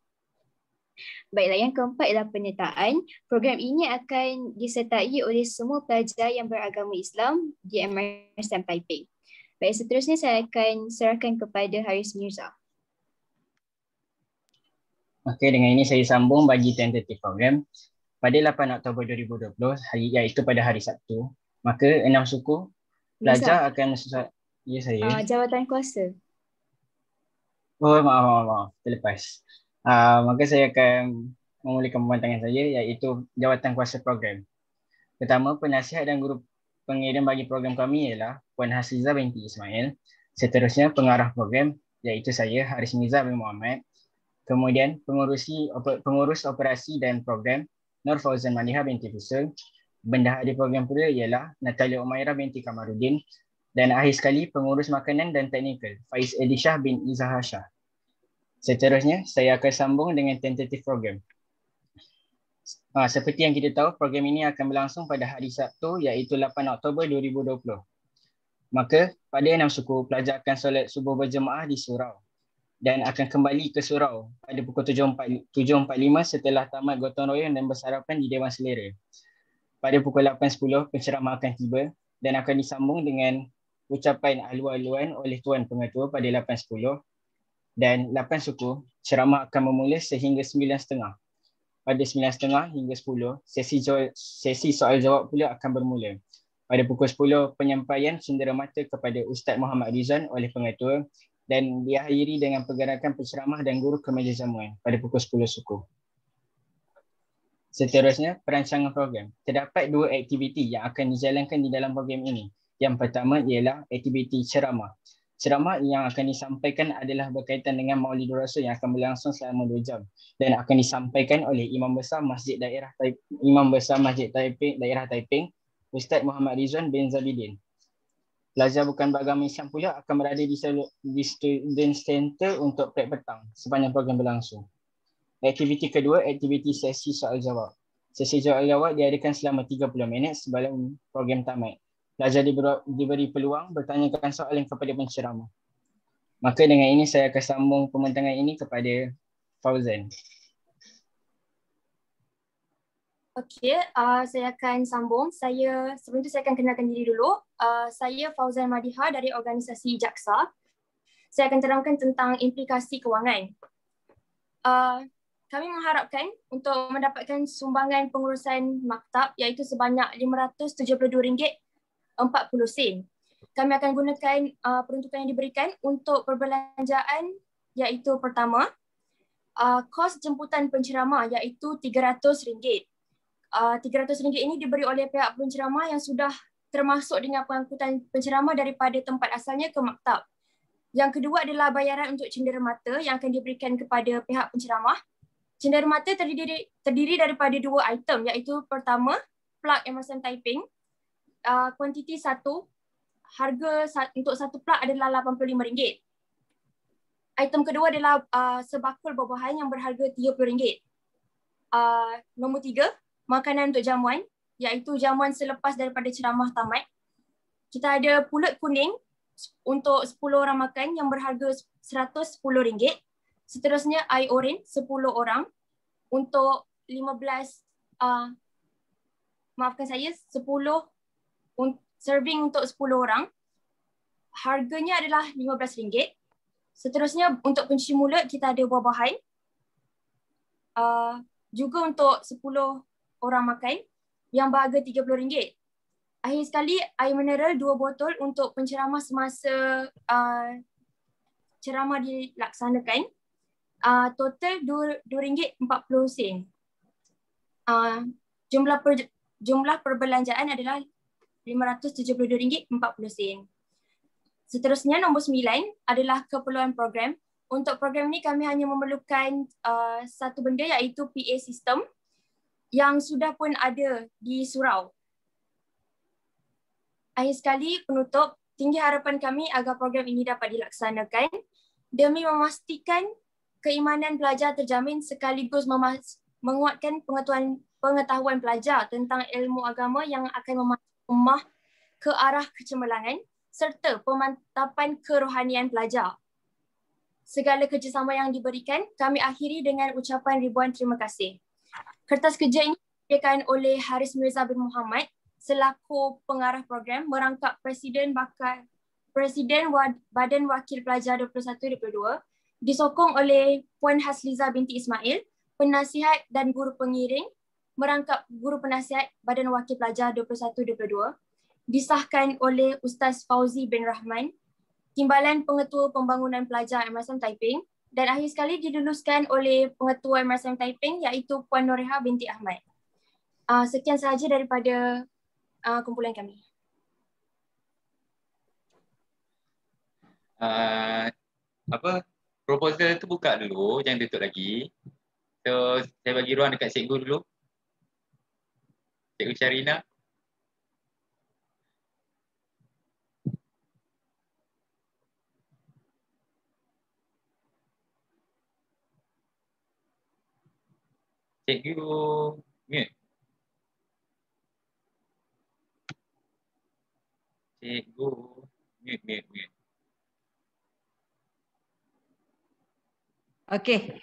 Baiklah, yang keempat adalah penyertaan. Program ini akan disertai oleh semua pelajar yang beragama Islam di MRSM Taipei. Baik, seterusnya saya akan serahkan kepada Haris Mirza. Okey, dengan ini saya sambung bagi tentative program. Pada 8 Oktober 2020, hari, iaitu pada hari Sabtu, maka enam suku pelajar akan susah. Ya saya. Uh, jawatan kuasa. Oh, maaf, maaf, maaf. Terlepas. Uh, maka saya akan memulakan pembantangan saya iaitu jawatan kuasa program. Pertama, penasihat dan guru pengirim bagi program kami ialah Puan Hasizah binti Ismail. Seterusnya, pengarah program iaitu saya, Haris Miza bin Muhammad. Kemudian pengurusi pengurus operasi dan program Nur Fauzan Maniha binti Fusul. Bendahari program pula ialah Natalia Umaira binti Kamarudin dan akhir sekali pengurus makanan dan teknikal Faiz Edishah bin Izzah Shah. Seterusnya saya akan sambung dengan tentative program. Ha, seperti yang kita tahu program ini akan berlangsung pada hari Sabtu iaitu 8 Oktober 2020. Maka pada enam suku pelajar akan solat subuh berjemaah di surau dan akan kembali ke surau pada pukul 7.45 setelah tamat gotong royong dan bersarapan di Dewan Selera. Pada pukul 8.10 penceramah akan tiba dan akan disambung dengan ucapan alu-aluan oleh Tuan Pengetua pada 8.10 dan 8 suku ceramah akan memula sehingga 9.30. Pada 9.30 hingga 10, sesi, sesi soal jawab pula akan bermula. Pada pukul 10, penyampaian sundera mata kepada Ustaz Muhammad Rizan oleh pengetua dan diakhiri dengan pergerakan penceramah dan guru ke meja jamuan pada pukul 10 suku. Seterusnya, perancangan program. Terdapat dua aktiviti yang akan dijalankan di dalam program ini. Yang pertama ialah aktiviti ceramah. Ceramah yang akan disampaikan adalah berkaitan dengan Maulidur Rasul yang akan berlangsung selama dua jam dan akan disampaikan oleh Imam Besar Masjid Daerah Taiping, Imam Besar Masjid Taiping, Daerah Taiping, Ustaz Muhammad Rizwan bin Zabidin. Pelajar bukan beragama Islam pula akan berada di, di student center untuk prep petang sepanjang program berlangsung. Aktiviti kedua, aktiviti sesi soal jawab. Sesi soal jawab diadakan selama 30 minit sebelum program tamat. Pelajar diberi, peluang bertanyakan soalan kepada penceramah. Maka dengan ini saya akan sambung pembentangan ini kepada Fauzan. Okey, uh, saya akan sambung. Saya sebelum itu saya akan kenalkan diri dulu. Uh, saya Fauzan Madiha dari organisasi JAKSA. Saya akan terangkan tentang implikasi kewangan. Uh, kami mengharapkan untuk mendapatkan sumbangan pengurusan maktab iaitu sebanyak RM572.40 sen. Kami akan gunakan uh, peruntukan yang diberikan untuk perbelanjaan iaitu pertama, uh, kos jemputan penceramah iaitu RM300 uh, RM300 ini diberi oleh pihak penceramah yang sudah termasuk dengan pengangkutan penceramah daripada tempat asalnya ke maktab. Yang kedua adalah bayaran untuk cendera mata yang akan diberikan kepada pihak penceramah. Cendera mata terdiri, terdiri daripada dua item iaitu pertama, plug Emerson Typing. Uh, kuantiti satu, harga untuk satu plug adalah RM85. Item kedua adalah uh, sebakul buah-buahan yang berharga RM30. Uh, nombor tiga, makanan untuk jamuan iaitu jamuan selepas daripada ceramah tamat. Kita ada pulut kuning untuk 10 orang makan yang berharga RM110. Seterusnya air oren 10 orang untuk 15 uh, maafkan saya 10 un- serving untuk 10 orang. Harganya adalah RM15. Seterusnya untuk pencuci mulut kita ada buah-buahan. Uh, juga untuk 10 orang makan yang berharga RM30. Akhir sekali, air mineral dua botol untuk penceramah semasa uh, ceramah dilaksanakan. uh, total RM2.40. Uh, jumlah per, jumlah perbelanjaan adalah RM572.40. Seterusnya nombor sembilan adalah keperluan program. Untuk program ini kami hanya memerlukan uh, satu benda iaitu PA system yang sudah pun ada di surau. Akhir sekali penutup, tinggi harapan kami agar program ini dapat dilaksanakan demi memastikan keimanan pelajar terjamin sekaligus menguatkan pengetahuan pengetahuan pelajar tentang ilmu agama yang akan ummah ke arah kecemerlangan serta pemantapan kerohanian pelajar. Segala kerjasama yang diberikan, kami akhiri dengan ucapan ribuan terima kasih. Kertas kerja ini disediakan oleh Haris Mirza bin Muhammad selaku pengarah program merangkap Presiden Bakar Presiden Badan Wakil Pelajar 21-22 disokong oleh Puan Hasliza binti Ismail, penasihat dan guru pengiring merangkap guru penasihat Badan Wakil Pelajar 21-22 disahkan oleh Ustaz Fauzi bin Rahman, Timbalan Pengetua Pembangunan Pelajar MSM Taiping dan akhir sekali diluluskan oleh Pengetua MSM Taiping iaitu Puan Noreha binti Ahmad. Uh, sekian sahaja daripada uh, kumpulan kami. Uh, apa proposal tu buka dulu, jangan tutup lagi. So, saya bagi ruang dekat cikgu dulu. Cikgu Syarina. Cikgu mute. Cikgu mute, mute, mute. Okay.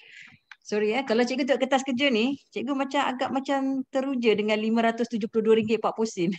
Sorry eh, kalau cikgu tengok kertas kerja ni, cikgu macam agak macam teruja dengan RM572.40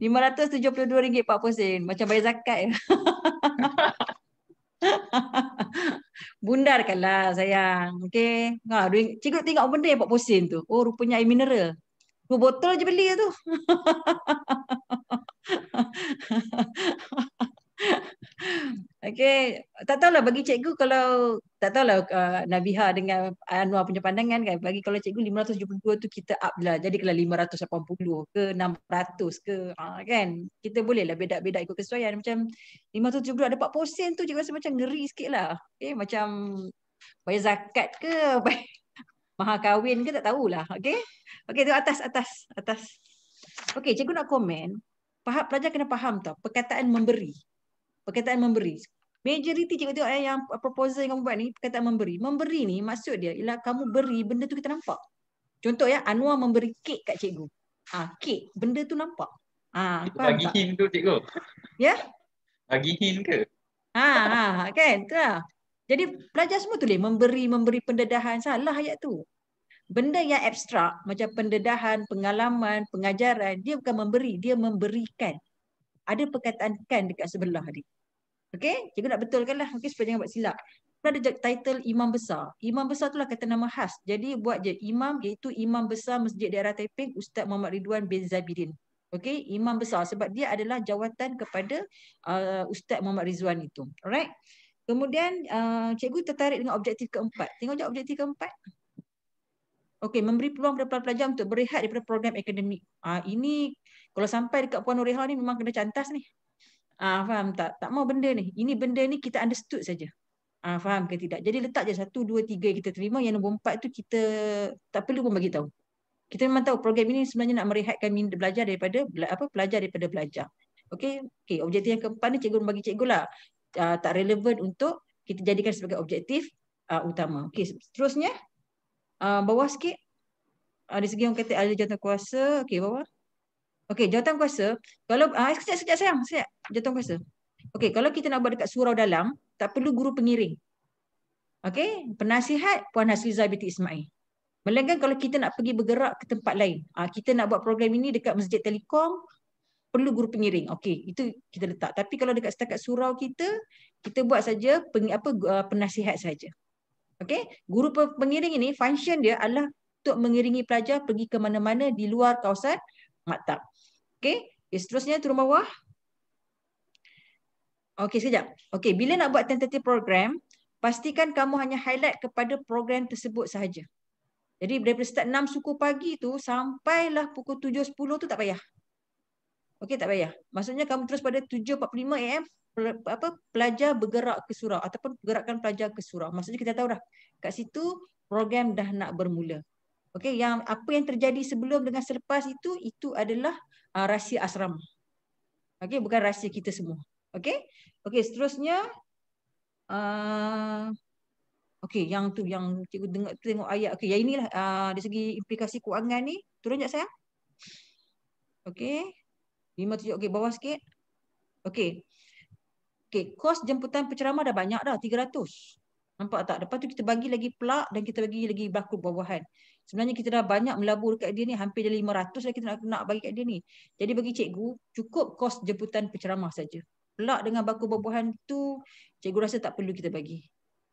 RM572.40 macam bayar zakat ya. Bundarkanlah sayang. Okay. Ha, cikgu tengok benda yang 40 sen tu. Oh rupanya air mineral. Dua botol je beli tu. Okay, tak tahulah bagi cikgu kalau tak tahulah uh, Nabiha dengan Anwar punya pandangan kan. Bagi kalau cikgu 572 tu kita up lah. Jadi kalau 580 ke 600 ke uh, kan. Kita boleh lah beda-beda ikut kesesuaian. Macam 572 ada 40 sen tu cikgu rasa macam ngeri sikit lah. Okay, macam bayar zakat ke bayar mahal kahwin ke tak tahulah. Okay okay tu atas atas atas. Okay cikgu nak komen. Pelajar kena faham tau perkataan memberi perkataan memberi. Majoriti cikgu tengok eh, yang proposal yang kamu buat ni, perkataan memberi. Memberi ni maksud dia ialah kamu beri benda tu kita nampak. Contoh ya, Anwar memberi kek kat cikgu. Ah, kek, benda tu nampak. Ah, Itu bagi tak? hint tu cikgu. Ya? Bagi hint ke? Ha, ha, kan? Tu lah. Jadi pelajar semua tulis memberi memberi pendedahan salah ayat tu. Benda yang abstrak macam pendedahan, pengalaman, pengajaran, dia bukan memberi, dia memberikan ada perkataan kan dekat sebelah ni. Okey, cikgu nak betulkan lah. Okey, supaya jangan buat silap. Ada title imam besar. Imam besar tu lah kata nama khas. Jadi buat je imam iaitu imam besar Masjid Daerah Taiping Ustaz Muhammad Ridwan bin Zabidin. Okey, imam besar sebab dia adalah jawatan kepada uh, Ustaz Muhammad Ridwan itu. Alright. Kemudian uh, cikgu tertarik dengan objektif keempat. Tengok je objektif keempat. Okey, memberi peluang kepada pelajar untuk berehat daripada program akademik. Uh, ini kalau sampai dekat Puan Nureha ni memang kena cantas ni. Ah faham tak? Tak mau benda ni. Ini benda ni kita understood saja. Ah faham ke tidak? Jadi letak je satu, dua, tiga yang kita terima. Yang nombor empat tu kita tak perlu pun bagi tahu. Kita memang tahu program ini sebenarnya nak merehatkan minda belajar daripada apa pelajar daripada belajar. Okey, okey. Objektif yang keempat ni cikgu bagi cikgu lah. Uh, tak relevan untuk kita jadikan sebagai objektif uh, utama. Okey, seterusnya uh, bawah sikit. Uh, dari segi orang kata ada jawatan kuasa. Okey, bawah. Okey, jawatan kuasa. Kalau ah sekejap sekejap sayang, sekejap. Jawatan kuasa. Okey, kalau kita nak buat dekat surau dalam, tak perlu guru pengiring. Okey, penasihat Puan Hasliza binti Ismail. Melainkan kalau kita nak pergi bergerak ke tempat lain. Ah kita nak buat program ini dekat Masjid Telekom, perlu guru pengiring. Okey, itu kita letak. Tapi kalau dekat setakat surau kita, kita buat saja peng, apa uh, penasihat saja. Okey, guru pengiring ini function dia adalah untuk mengiringi pelajar pergi ke mana-mana di luar kawasan maktab. Okey, seterusnya turun bawah. Okey, sekejap. Okey, bila nak buat tentative program, pastikan kamu hanya highlight kepada program tersebut sahaja. Jadi daripada start 6 suku pagi tu sampailah pukul 7.10 tu tak payah. Okey tak payah. Maksudnya kamu terus pada 7.45 am apa pelajar bergerak ke surau ataupun pergerakan pelajar ke surau. Maksudnya kita tahu dah kat situ program dah nak bermula. Okey yang apa yang terjadi sebelum dengan selepas itu itu adalah uh, rahsia asrama. Okey bukan rahsia kita semua. Okey. Okey seterusnya uh, Okey, yang tu yang cikgu dengar tengok ayat. Okey, yang inilah uh, dari segi implikasi kewangan ni. Turun jap sayang. Okey. 5 7 okey bawah sikit. Okey. Okey, kos jemputan penceramah dah banyak dah 300. Nampak tak? Lepas tu kita bagi lagi plug dan kita bagi lagi baku bawahan. Sebenarnya kita dah banyak melabur dekat dia ni hampir jadi 500 dah kita nak nak bagi kat dia ni. Jadi bagi cikgu cukup kos jemputan penceramah saja. Plug dengan baku bawahan tu cikgu rasa tak perlu kita bagi.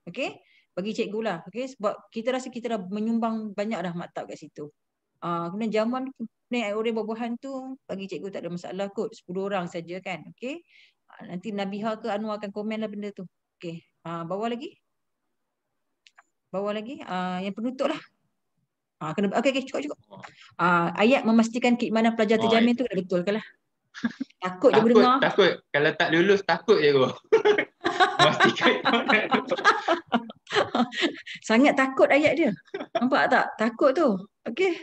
Okey? bagi cikgu lah. Okay? Sebab kita rasa kita dah menyumbang banyak dah maktab kat situ. Uh, kemudian jamuan naik orang buah-buahan tu bagi cikgu tak ada masalah kot. 10 orang saja kan. Okay? Uh, nanti Nabiha ke Anwar akan komen lah benda tu. Okay. Uh, bawah lagi. Bawah lagi. Uh, yang penutup lah. Uh, kena, okay, okay, cukup, cukup. Uh, ayat memastikan keimanan pelajar terjamin tu dah betul ke lah. Takut, takut je dengar. Takut. Kalau tak lulus, takut je gua. Memastikan Sangat takut ayat dia. Nampak tak? Takut tu. Okey.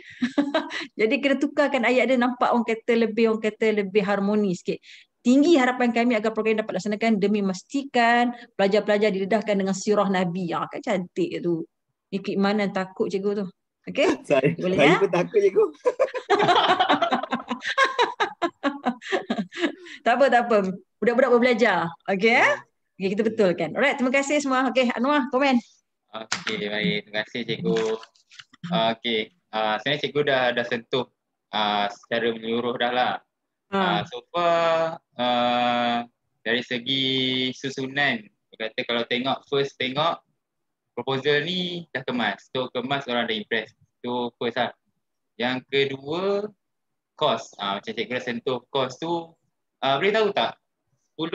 Jadi kena tukarkan ayat dia nampak orang kata lebih orang kata lebih harmoni sikit. Tinggi harapan kami agar program dapat laksanakan demi memastikan pelajar-pelajar didedahkan dengan sirah Nabi. Ah, kan cantik tu. Ni keimanan takut cikgu tu. Okey? Saya, Boleh saya ya? pun takut cikgu. tak apa, tak apa. Budak-budak berbelajar. Okey ya? Okay, kita betulkan. Alright, terima kasih semua. Okey, Anwar, komen. Okey, baik. Terima kasih cikgu. Uh, Okey, uh, sebenarnya cikgu dah dah sentuh uh, secara menyeluruh dah lah. Uh, so far, uh, dari segi susunan, kata kalau tengok first tengok proposal ni dah kemas. So kemas orang dah impress. So first lah. Yang kedua, cost. Uh, macam cikgu dah sentuh cost tu, uh, boleh tahu tak 10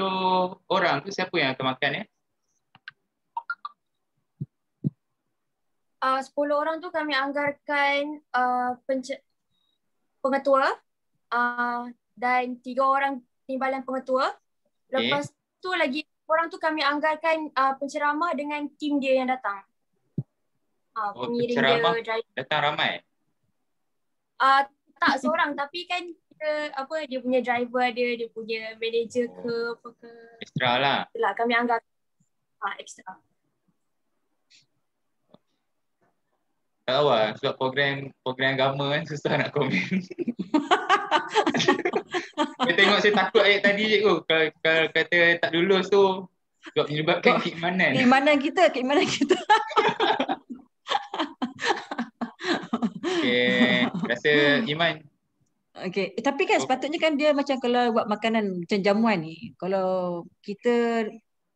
orang tu siapa yang akan makan ya? Uh, 10 orang tu kami anggarkan uh, pence- pengetua uh, dan tiga orang timbalan pengetua. Lepas tu lagi orang tu kami anggarkan uh, penceramah dengan tim dia yang datang. Uh, Oh, pengiring penceramah dia, driver. datang ramai. Uh, tak seorang tapi kan kita apa dia punya driver ada, dia punya manager ke apa ke. Extra lah. Itulah kami anggar uh, extra. Tahu lah, sebab program program agama kan susah nak komen. saya tengok saya takut ayat tadi cikgu. Kalau, kalau kata tak lulus tu sebab menyebabkan keimanan. Keimanan kita, keimanan kita. Okay, rasa Iman Okay, eh, tapi kan sepatutnya kan dia macam kalau buat makanan macam jamuan ni, kalau kita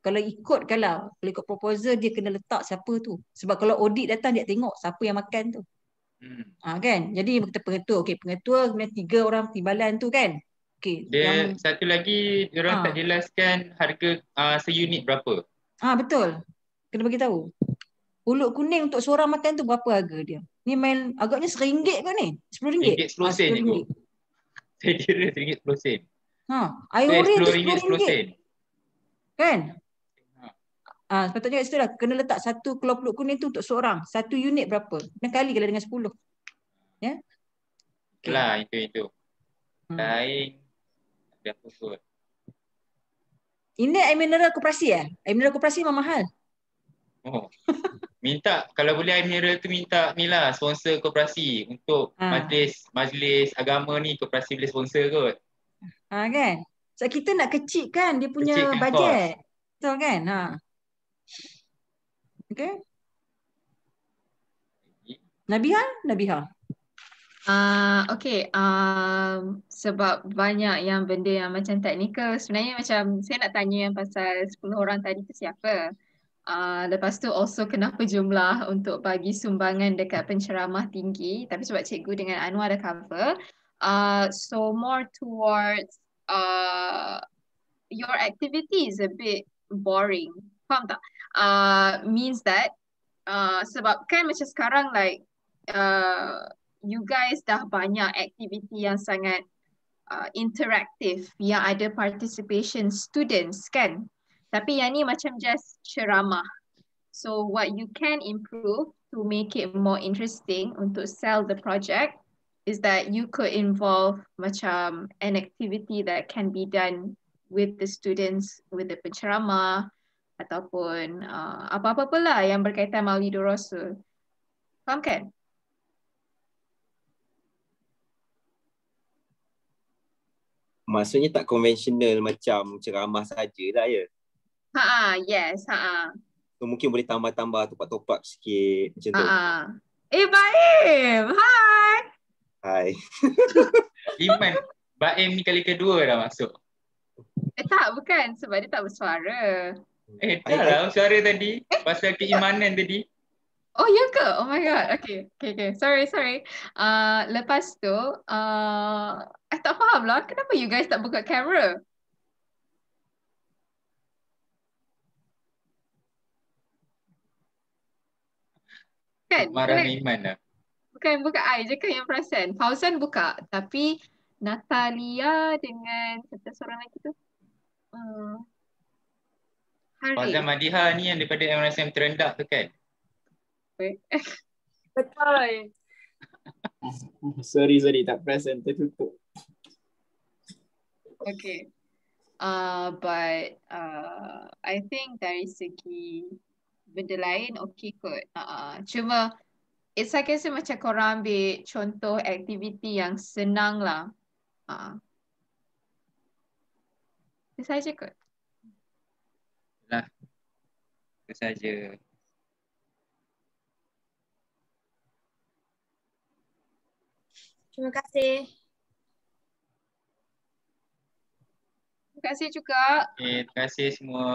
kalau ikut kalau kalau ikut proposal dia kena letak siapa tu. Sebab kalau audit datang dia tengok siapa yang makan tu. Hmm. Ha, kan? Jadi kita pengetua, okey pengetua kemudian tiga orang timbalan tu kan. Okey. Dia Yang satu lagi dia orang Ha. tak jelaskan harga uh, seunit berapa. ah ha, betul. Kena bagi tahu. Pulut kuning untuk seorang makan tu berapa harga dia? Ni main agaknya RM1 ke ni? RM10? Ringgit sepuluh sen RM10. cikgu. Saya kira ringgit sepuluh sen. Ha, Eh, air oren tu sepuluh ringgit sepuluh RM10. sen. Kan? Ah, sepatutnya kat situ lah. Kena letak satu keluar pulut kuning tu untuk seorang. Satu unit berapa? Dan kali kalau dengan sepuluh. Ya? Itulah itu itu. Hmm. Lain ada apa kot. Ini air mineral koperasi eh? Air mineral koperasi memang mahal. Oh. Minta kalau boleh air mineral tu minta ni lah sponsor koperasi untuk Ha. majlis majlis agama ni koperasi boleh sponsor kot. Ha, kan? So kita nak kecilkan dia punya Kecilkan bajet. Betul kan? Ha. Okay. Nabiha? Nabiha. Uh, okay, um, sebab banyak yang benda yang macam teknikal sebenarnya macam saya nak tanya yang pasal 10 orang tadi tu siapa uh, lepas tu also kenapa jumlah untuk bagi sumbangan dekat penceramah tinggi tapi sebab cikgu dengan Anwar ada cover uh, so more towards uh, your activity is a bit boring Faham tak? Uh, means that uh, sebab kan macam sekarang like uh, you guys dah banyak aktiviti yang sangat uh, interaktif yang ada participation students kan. Tapi yang ni macam just ceramah. So what you can improve to make it more interesting untuk sell the project is that you could involve macam an activity that can be done with the students with the penceramah ataupun uh, apa-apa pula yang berkaitan Maulidur Rasul. Faham kan? Maksudnya tak konvensional macam ceramah sajalah ya. Ha yes, ha So mungkin boleh tambah-tambah topak-topak sikit macam tu. Ha Eh Baim, hai. Hai. Iman, Baim ni kali kedua dah masuk. Eh tak, bukan sebab dia tak bersuara. Eh, dah lah suara tadi. Pasal keimanan tadi. Oh ya ke? Oh my god. Okay. Okay, okay. Sorry, sorry. Uh, lepas tu, uh, eh tak faham lah. Kenapa you guys tak buka kamera? Kan? Marah Bukan, Iman lah. bukan buka I je kan yang perasan. Fauzan buka. Tapi Natalia dengan siapa seorang lagi tu? Uh, Fazal Madiha ni yang daripada MRSM terendah tu kan? Betul. sorry, sorry. Tak perasan. Tertutup. Okay. Uh, but uh, I think dari segi benda lain okay kot. Uh, cuma it's like I say macam korang ambil contoh aktiviti yang senang lah. Uh. Itu saja kot. Lah. Itu saja. Terima kasih. Terima kasih juga. Okay, terima kasih semua.